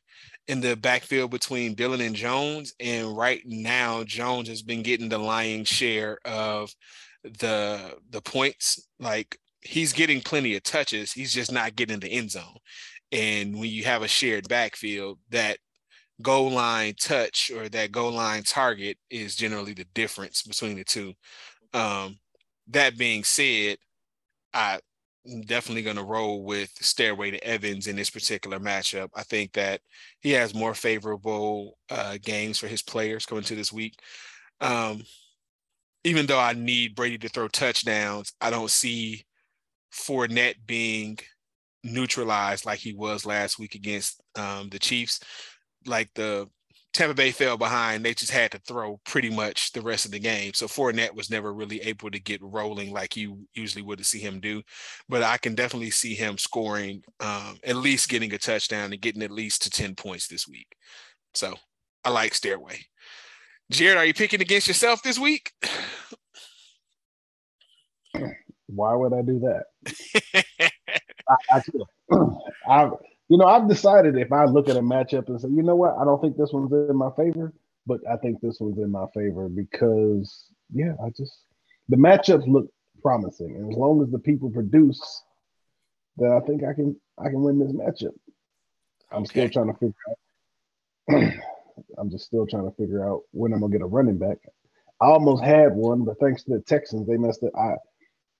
in the backfield between Dillon and Jones, and right now Jones has been getting the lion's share of the the points. Like he's getting plenty of touches, he's just not getting the end zone. And when you have a shared backfield, that goal line touch or that goal line target is generally the difference between the two. Um, that being said, I'm definitely going to roll with Stairway to Evans in this particular matchup. I think that he has more favorable uh, games for his players coming to this week. Um, even though I need Brady to throw touchdowns, I don't see Fournette being neutralized like he was last week against um, the Chiefs. Like the Tampa Bay fell behind, they just had to throw pretty much the rest of the game. So Fournette was never really able to get rolling like you usually would see him do. But I can definitely see him scoring, um, at least getting a touchdown and getting at least to 10 points this week. So I like Stairway. Jared, are you picking against yourself this week? Why would I do that? *laughs* I, I, *clears throat* I you know, I've decided if I look at a matchup and say, you know what, I don't think this one's in my favor, but I think this one's in my favor because, yeah, I just the matchups look promising, and as long as the people produce, then I think I can I can win this matchup. I'm okay. still trying to figure out. *clears throat* I'm just still trying to figure out when I'm gonna get a running back. I almost had one, but thanks to the Texans, they messed it. I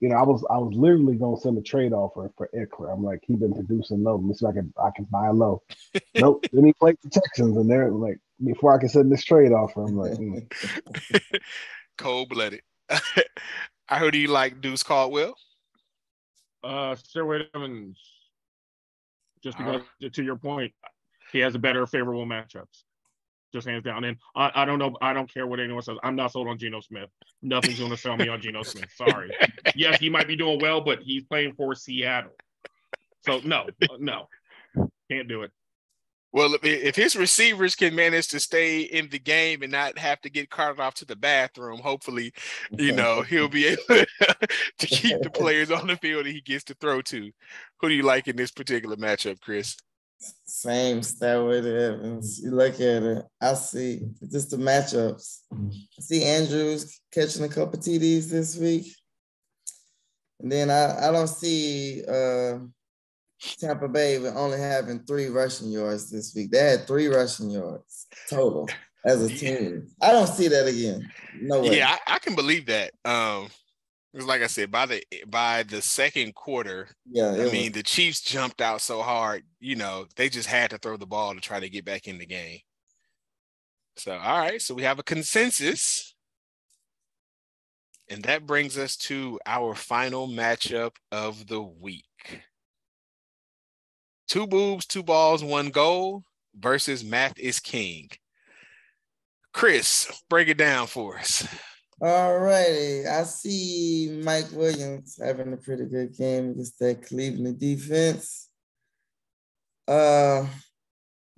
you know, I was I was literally gonna send a trade offer for Ekeler. I'm like, he been producing low. Let me see if I can I can buy low. *laughs* nope. Then he played the Texans, and they're like, before I can send this trade offer, I'm like, mm. *laughs* cold blooded. *laughs* I heard you like Deuce Caldwell. Uh, Stairway Evans. Just because, uh, to your point, he has a better favorable matchups just hands down. And I, I don't know, I don't care what anyone says. I'm not sold on Geno Smith. Nothing's going to sell me on Geno Smith. Sorry. *laughs* yes, he might be doing well, but he's playing for Seattle. So no, no, can't do it. Well, if his receivers can manage to stay in the game and not have to get carted off to the bathroom, hopefully, you *laughs* know, he'll be able *laughs* to keep the players on the field that he gets to throw to. Who do you like in this particular matchup, Chris? Same Stairway to Evans. You look at it, I see just the matchups. I see Andrews catching a couple TDs this week. And then I, I don't see uh, Tampa Bay with only having three rushing yards this week. They had three rushing yards total as a team. I don't see that again. No way. Yeah, I, I can believe that. Um, because like I said, by the by the second quarter, yeah, I was- mean the Chiefs jumped out so hard, you know, they just had to throw the ball to try to get back in the game. So all right, so we have a consensus. And that brings us to our final matchup of the week. Two boobs, two balls, one goal versus Math is King. Chris, break it down for us. All righty. I see Mike Williams having a pretty good game against that Cleveland defense. Uh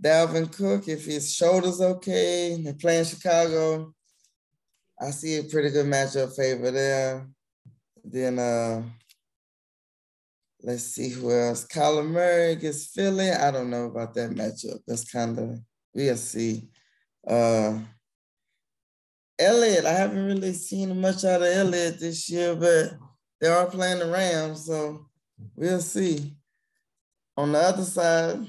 Dalvin Cook, if his shoulder's okay, they're playing Chicago. I see a pretty good matchup favor there. Then uh let's see who else. Kyler Murray against Philly. I don't know about that matchup. That's kind of we'll see. Uh Elliott, I haven't really seen much out of Elliott this year, but they are playing the Rams, so we'll see. On the other side,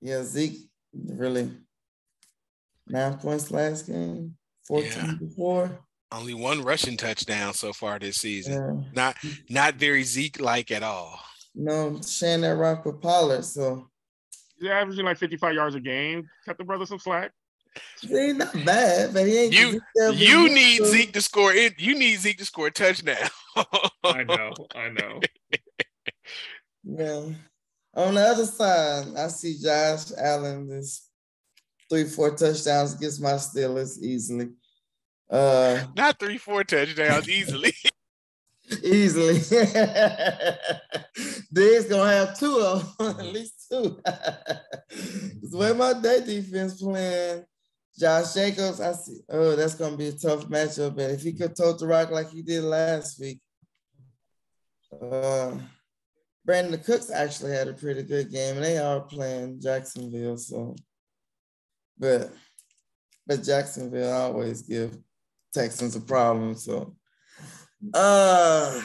yeah, Zeke really nine points last game, 14 Yeah. before. Only one rushing touchdown so far this season. Yeah. Not not very Zeke like at all. No, know, sharing that rock with Pollard, so He's averaging like 55 yards a game. Cut the brother some slack. He's not bad, but he ain't. You- Zeke that we You need to. Zeke to score it. You need Zeke to score a touchdown. I know, I know. *laughs* Yeah. On the other side, I see Josh Allen this three, four touchdowns against my Steelers easily. Uh Not three, four touchdowns easily. *laughs* easily. *laughs* Diggs gonna have two of them, at least two. the way my day defense playing, Josh Jacobs, I see. Oh, that's gonna be a tough matchup. But if he could tote the rock like he did last week, uh, Brandin Cooks actually had a pretty good game, and they are playing Jacksonville. So, but but Jacksonville always give Texans a problem. So, uh,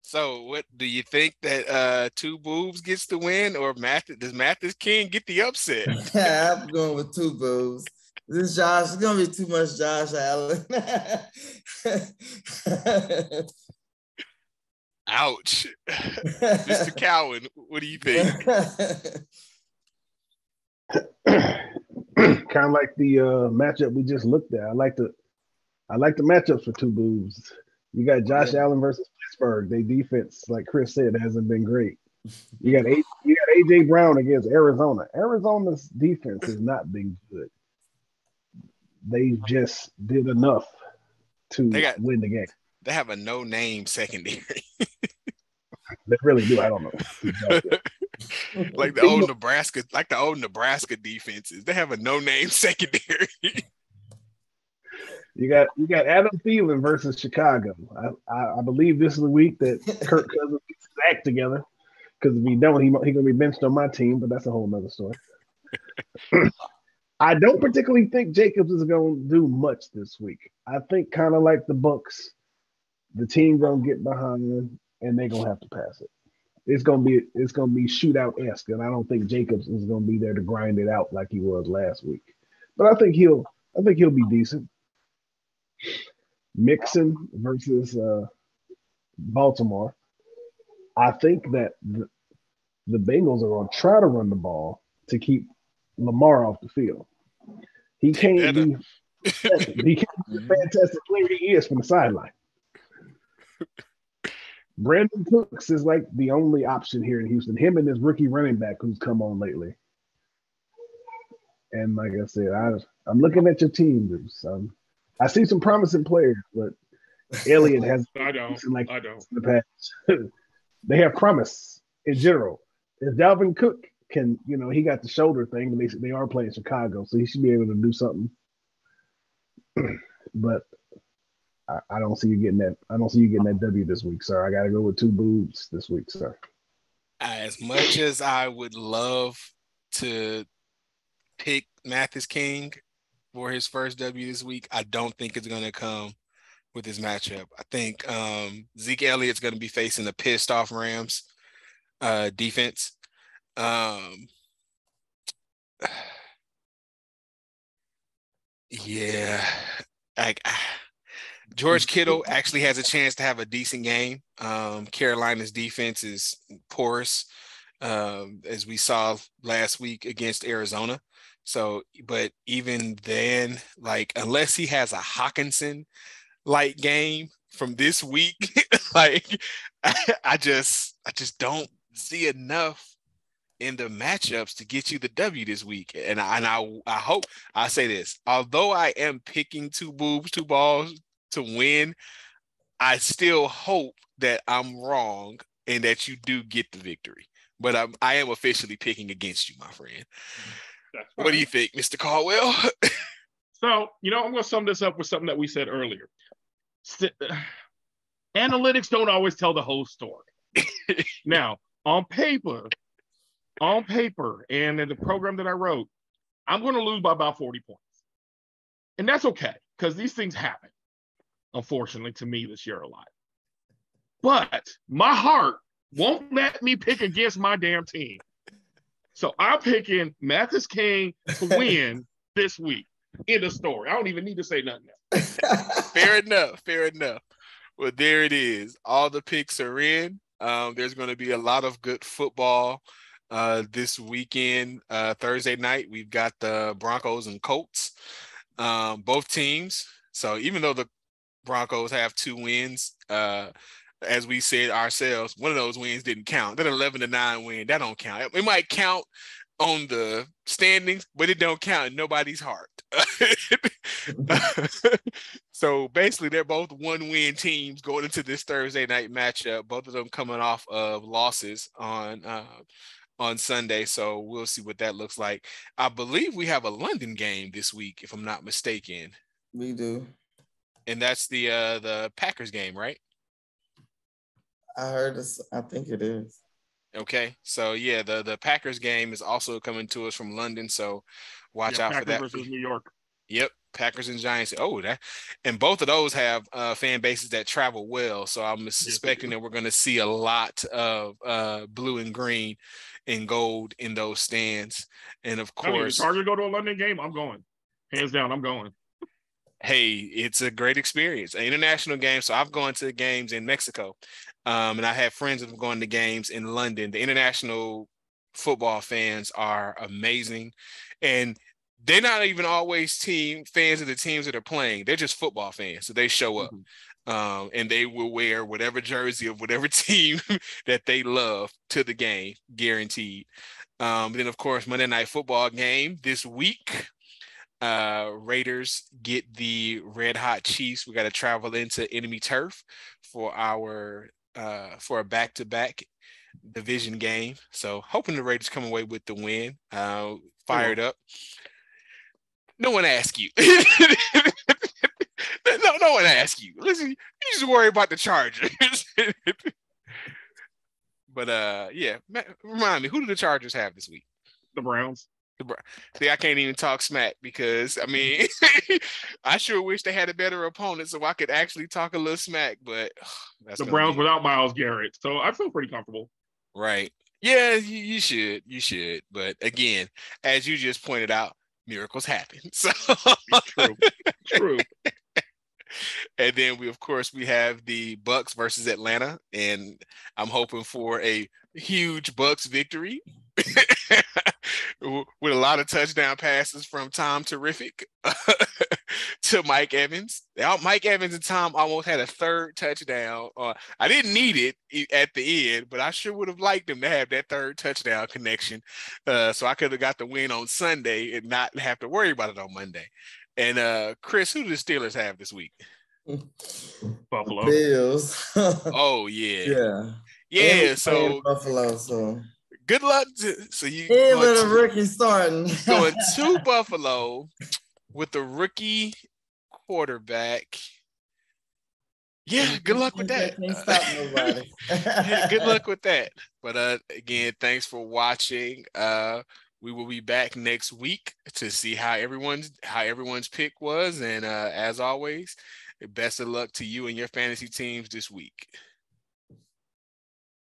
so what do you think that uh two boobs gets the win or Mathis does Mathis King get the upset? *laughs* I'm going with two boos. This Josh, it's gonna be too much Josh Allen. Ouch. Mr. Cowan, what do you think? *clears throat* kind of like the uh, matchup we just looked at. I like the I like the matchups for two boobs. You got Josh Allen versus Pittsburgh. They defense, like Chris said, hasn't been great. *laughs* You got a, you got AJ Brown against Arizona. Arizona's defense has not been good. They just did enough to got- win the game. They have a no-name secondary. *laughs* They really do. I don't know. *laughs* like the old Nebraska, like the old Nebraska defenses. They have a no-name *laughs* secondary. You got you got Adam Thielen versus Chicago. I, I, I believe this is the week that Kirk Cousins gets his act together. Because if he don't, he he gonna be benched on my team. But that's a whole nother story. I don't particularly think Jacobs is gonna do much this week. I think kind of like the Bucks, the team gonna get behind and they're gonna have to pass it. It's gonna be it's gonna be shootout esque, and I don't think Jacobs is gonna be there to grind it out like he was last week. But I think he'll I think he'll be decent. Mixon versus uh, Baltimore. I think that the, the Bengals are going to try to run the ball to keep Lamar off the field. He can't better. be he can't be the fantastic player he is from the sideline. Brandin Cooks is like the only option here in Houston. Him and his rookie running back who's come on lately. And like I said, I, I'm looking at your team. Um, I see some promising players, but Elliott has *laughs* I don't. like I don't. in the past. *laughs* they have promise in general. Is Dalvin Cook can, you know, he got the shoulder thing, but they they are playing Chicago, so he should be able to do something. *clears throat* but I, I don't see you getting that. I don't see you getting that W this week, sir. I got to go with two boobs this week, sir. as much as I would love to pick Mathis King for his first W this week, I don't think it's going to come with this matchup. I think um, Zeke Elliott's going to be facing the pissed off Rams uh, defense. Um, yeah, I, I, George Kittle actually has a chance to have a decent game. Um, Carolina's defense is porous, um, as we saw last week against Arizona. So, but even then, like unless he has a Hockenson like game from this week, *laughs* like I, *laughs* I just I just don't see enough in the matchups to get you the W this week. And I, and I, I hope I say this, although I am picking two boobs, two balls to win, I still hope that I'm wrong and that you do get the victory. But I'm, I am officially picking against you, my friend. What do you think, Mr. Caldwell? *laughs* so, you know, I'm going to sum this up with something that we said earlier. St- *sighs* analytics don't always tell the whole story. *laughs* now, on paper, on paper, and in the program that I wrote, I'm going to lose by about 40 points. And that's okay because these things happen, unfortunately, to me this year a lot. But my heart won't let me pick against my damn team. So I'm picking Mathis King to *laughs* win this week. In the story. I don't even need to say nothing else. *laughs* fair enough. Fair enough. Well, there it is. All the picks are in. Um, there's going to be a lot of good football uh, this weekend. Uh, Thursday night, we've got the Broncos and Colts, um, both teams. So even though the Broncos have two wins, uh, as we said ourselves, one of those wins didn't count. That 11 to 9 win, that don't count. It might count on the standings, but it don't count in nobody's heart. *laughs* so basically, they're both one-win teams going into this Thursday night matchup. Both of them coming off of losses on uh, on Sunday. So we'll see what that looks like. I believe we have a London game this week, if I'm not mistaken. We do. And that's the uh the Packers game, right? I heard this. I think it is. Okay, so yeah, the the Packers game is also coming to us from London. So watch yeah, out Packers for that. Versus New York. Yep, Packers and Giants. Oh, that and both of those have uh, fan bases that travel well. So I'm suspecting that we're going to see a lot of uh, blue and green and gold in those stands. And of course, I mean, to go to a London game. I'm going, hands down. I'm going. Hey, it's a great experience, an international game. So I've gone to games in Mexico. Um, and I have friends that have gone to games in London. The international football fans are amazing. And they're not even always team fans of the teams that are playing. They're just football fans. So they show up. Mm-hmm. Um, and they will wear whatever jersey of whatever *laughs* team that they love to the game, guaranteed. Um, then, of course, Monday Night Football game this week. Uh, Raiders get the Red Hot Chiefs. We got to travel into enemy turf for our uh, for a back to back division game. So hoping the Raiders come away with the win. Uh, fired up. No one asked you. *laughs* no, no one asked you. Listen, you just worry about the Chargers. *laughs* but uh, yeah, remind me, who do the Chargers have this week? The Browns. See, I can't even talk smack because I mean, *laughs* I sure wish they had a better opponent so I could actually talk a little smack. But *sighs* the Browns without Myles Garrett, so I feel pretty comfortable. Right? Yeah, you, you, should, you should. But again, as you just pointed out, miracles happen. *laughs* So true, true. and then we, of course, we have the Bucks versus Atlanta, and I'm hoping for a huge Bucks victory. *laughs* with a lot of touchdown passes from Tom Terrific *laughs* *laughs* to Mike Evans. Mike Evans and Tom almost had a third touchdown. Uh, I didn't need it at the end, but I sure would have liked them to have that third touchdown connection. Uh, so I could have got the win on Sunday and not have to worry about it on Monday. And uh, Chris, who do the Steelers have this week? Buffalo Bills. *laughs* oh yeah. Yeah. Yeah. So Buffalo. So good luck. To, so you hey, with a rookie starting going to *laughs* Buffalo with the rookie quarterback. Yeah, good luck with that. Nobody. *laughs* yeah, good luck with that. But uh, again, thanks for watching. Uh, we will be back next week to see how everyone's how everyone's pick was, and uh, as always, Best of luck to you and your fantasy teams this week.